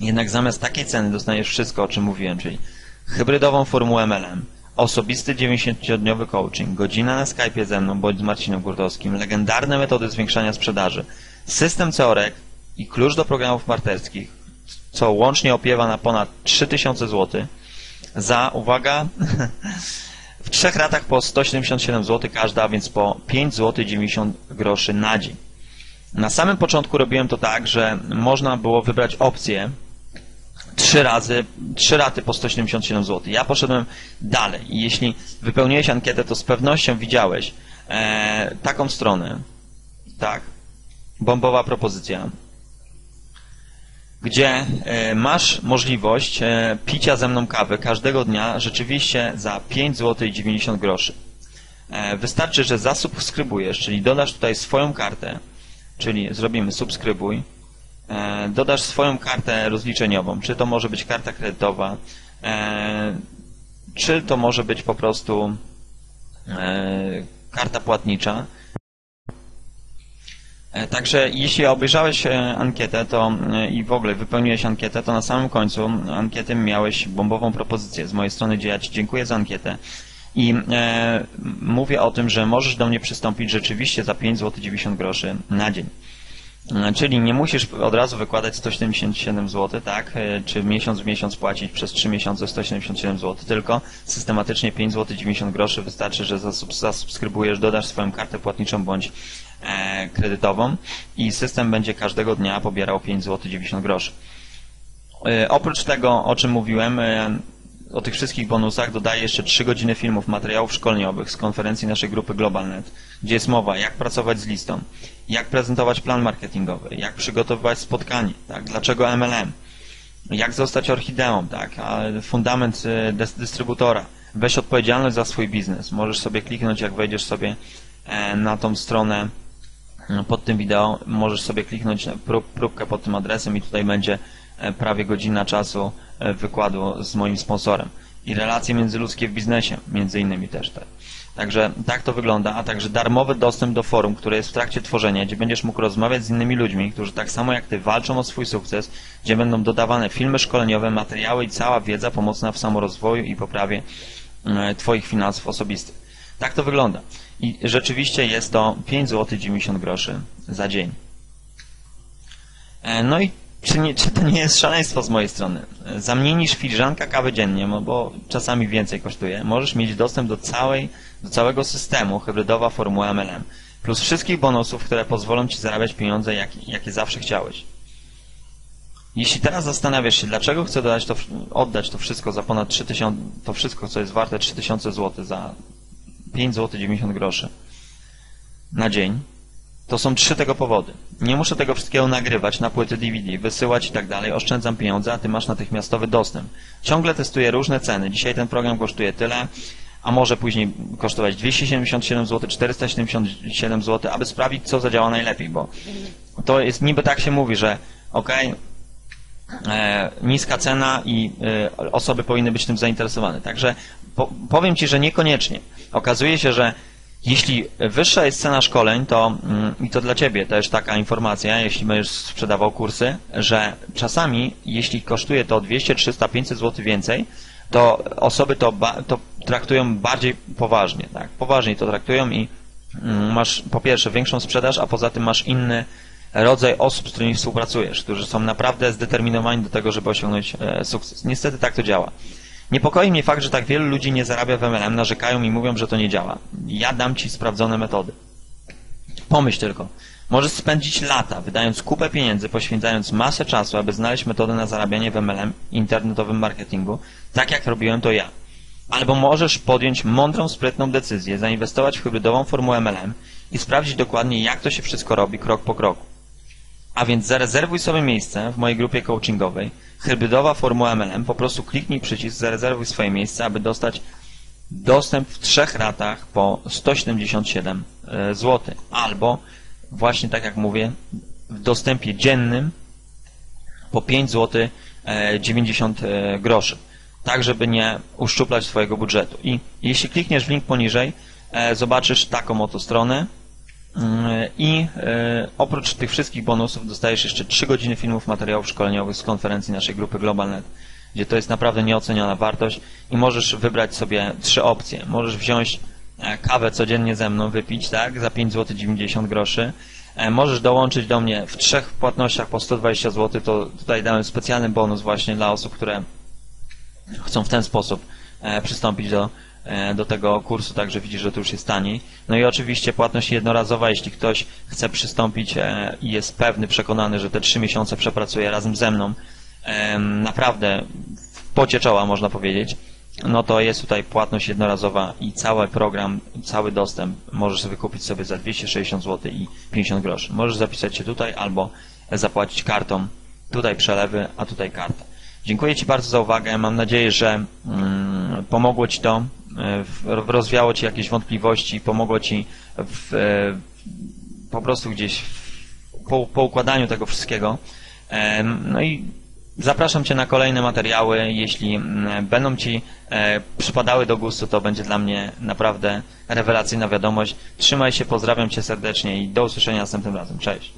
Jednak zamiast takiej ceny dostaniesz wszystko, o czym mówiłem, czyli hybrydową formułę MLM, osobisty 90-dniowy coaching, godzina na Skype'ie ze mną bądź z Marcinem Gurtowskim, legendarne metody zwiększania sprzedaży, system COREC i klucz do programów marterskich, co łącznie opiewa na ponad 3000 zł za, uwaga, [laughs] w trzech ratach po 177 zł każda, więc po 5 zł 90 groszy na dzień. Na samym początku robiłem to tak, że można było wybrać opcję trzy razy, trzy raty po 177 zł. Ja poszedłem dalej. I jeśli wypełniłeś ankietę, to z pewnością widziałeś e, taką stronę, tak, bombowa propozycja, gdzie e, masz możliwość e, picia ze mną kawy każdego dnia rzeczywiście za 5 zł i 90 groszy. E, wystarczy, że zasubskrybujesz, czyli dodasz tutaj swoją kartę, czyli zrobimy subskrybuj, dodasz swoją kartę rozliczeniową, czy to może być karta kredytowa, czy to może być po prostu karta płatnicza, E, także jeśli obejrzałeś e, ankietę to e, i w ogóle wypełniłeś ankietę, to na samym końcu ankiety miałeś bombową propozycję z mojej strony, gdzie ja Ci dziękuję za ankietę. I e, mówię o tym, że możesz do mnie przystąpić rzeczywiście za 5 zł 90 groszy na dzień. Czyli nie musisz od razu wykładać 177 zł, tak? Czy miesiąc w miesiąc płacić przez 3 miesiące 177 zł, tylko systematycznie 5 zł 90 groszy wystarczy, że zasubskrybujesz, dodasz swoją kartę płatniczą bądź E, kredytową i system będzie każdego dnia pobierał 5 zł 90 groszy. E, oprócz tego, o czym mówiłem, e, o tych wszystkich bonusach dodaję jeszcze 3 godziny filmów, materiałów szkoleniowych z konferencji naszej grupy GlobalNet, gdzie jest mowa, jak pracować z listą, jak prezentować plan marketingowy, jak przygotowywać spotkanie, tak, dlaczego MLM, jak zostać orchideą, tak, fundament dystrybutora, weź odpowiedzialność za swój biznes. Możesz sobie kliknąć, jak wejdziesz sobie na tą stronę pod tym wideo możesz sobie kliknąć prób, próbkę pod tym adresem i tutaj będzie e, prawie godzina czasu e, wykładu z moim sponsorem. I relacje międzyludzkie w biznesie, między innymi też. Tak. Także tak to wygląda, a także darmowy dostęp do forum, które jest w trakcie tworzenia, gdzie będziesz mógł rozmawiać z innymi ludźmi, którzy tak samo jak Ty walczą o swój sukces, gdzie będą dodawane filmy szkoleniowe, materiały i cała wiedza pomocna w samorozwoju i poprawie e, Twoich finansów osobistych. Tak to wygląda. I rzeczywiście jest to 5 zł 90 groszy za dzień. E, no i czy, nie, czy to nie jest szaleństwo z mojej strony? Za mniej niż filiżanka kawy dziennie, no bo czasami więcej kosztuje, możesz mieć dostęp do, całej, do całego systemu hybrydowa formuła MLM, plus wszystkich bonusów, które pozwolą Ci zarabiać pieniądze, jak, jakie zawsze chciałeś. Jeśli teraz zastanawiasz się, dlaczego chcę dodać to, oddać to wszystko za ponad 3000, to wszystko, co jest warte 3000 zł za 5 zł 90 groszy na dzień, to są trzy tego powody. Nie muszę tego wszystkiego nagrywać na płyty DVD, wysyłać i tak dalej, oszczędzam pieniądze, a ty masz natychmiastowy dostęp. Ciągle testuję różne ceny. Dzisiaj ten program kosztuje tyle, a może później kosztować 277 zł, 477 zł, aby sprawdzić, co zadziała najlepiej, bo to jest niby tak się mówi, że ok, e, niska cena i e, osoby powinny być tym zainteresowane. Także po, powiem Ci, że niekoniecznie. Okazuje się, że jeśli wyższa jest cena szkoleń, to mm, i to dla Ciebie też taka informacja, jeśli będziesz sprzedawał kursy, że czasami, jeśli kosztuje to 200, 300, 500 zł więcej, to osoby to, to traktują bardziej poważnie, tak? Poważniej to traktują i mm, masz po pierwsze większą sprzedaż, a poza tym masz inny rodzaj osób, z którymi współpracujesz, którzy są naprawdę zdeterminowani do tego, żeby osiągnąć e, sukces. Niestety tak to działa. Niepokoi mnie fakt, że tak wielu ludzi nie zarabia w MLM, narzekają i mówią, że to nie działa. Ja dam Ci sprawdzone metody. Pomyśl tylko. Możesz spędzić lata, wydając kupę pieniędzy, poświęcając masę czasu, aby znaleźć metodę na zarabianie w MLM, internetowym marketingu, tak jak robiłem to ja. Albo możesz podjąć mądrą, sprytną decyzję, zainwestować w hybrydową formułę MLM i sprawdzić dokładnie, jak to się wszystko robi krok po kroku. A więc zarezerwuj sobie miejsce w mojej grupie coachingowej, hybrydowa formuła MLM, po prostu kliknij przycisk, zarezerwuj swoje miejsce, aby dostać dostęp w trzech ratach po 177 e, zł. Albo właśnie tak jak mówię, w dostępie dziennym po 5 zł 90 groszy. Tak, żeby nie uszczuplać swojego budżetu. I jeśli klikniesz w link poniżej, e, zobaczysz taką oto stronę, i e, oprócz tych wszystkich bonusów dostajesz jeszcze 3 godziny filmów, materiałów szkoleniowych z konferencji naszej grupy GlobalNet, gdzie to jest naprawdę nieoceniona wartość i możesz wybrać sobie trzy opcje. Możesz wziąć e, kawę codziennie ze mną, wypić, tak, za 5 zł 90 groszy. E, możesz dołączyć do mnie w trzech płatnościach po 120 zł, to tutaj dałem specjalny bonus właśnie dla osób, które chcą w ten sposób przystąpić do do tego kursu, także widzisz, że to już jest taniej. No i oczywiście płatność jednorazowa, jeśli ktoś chce przystąpić e, i jest pewny, przekonany, że te trzy miesiące przepracuje razem ze mną, naprawdę w pocie czoła można powiedzieć, no to jest tutaj płatność jednorazowa i cały program, cały dostęp możesz sobie kupić sobie za 260 zł i 50 groszy. Możesz zapisać się tutaj albo zapłacić kartą tutaj przelewy, a tutaj karta. Dziękuję Ci bardzo za uwagę. Mam nadzieję, że mm, pomogło Ci to, e, rozwiało Ci jakieś wątpliwości, pomogło Ci w, e, po prostu gdzieś po, po układaniu tego wszystkiego. No i zapraszam Cię na kolejne materiały. Jeśli mm, będą Ci e, przypadały do gustu, to będzie dla mnie naprawdę rewelacyjna wiadomość. Trzymaj się, pozdrawiam Cię serdecznie i do usłyszenia następnym razem. Cześć.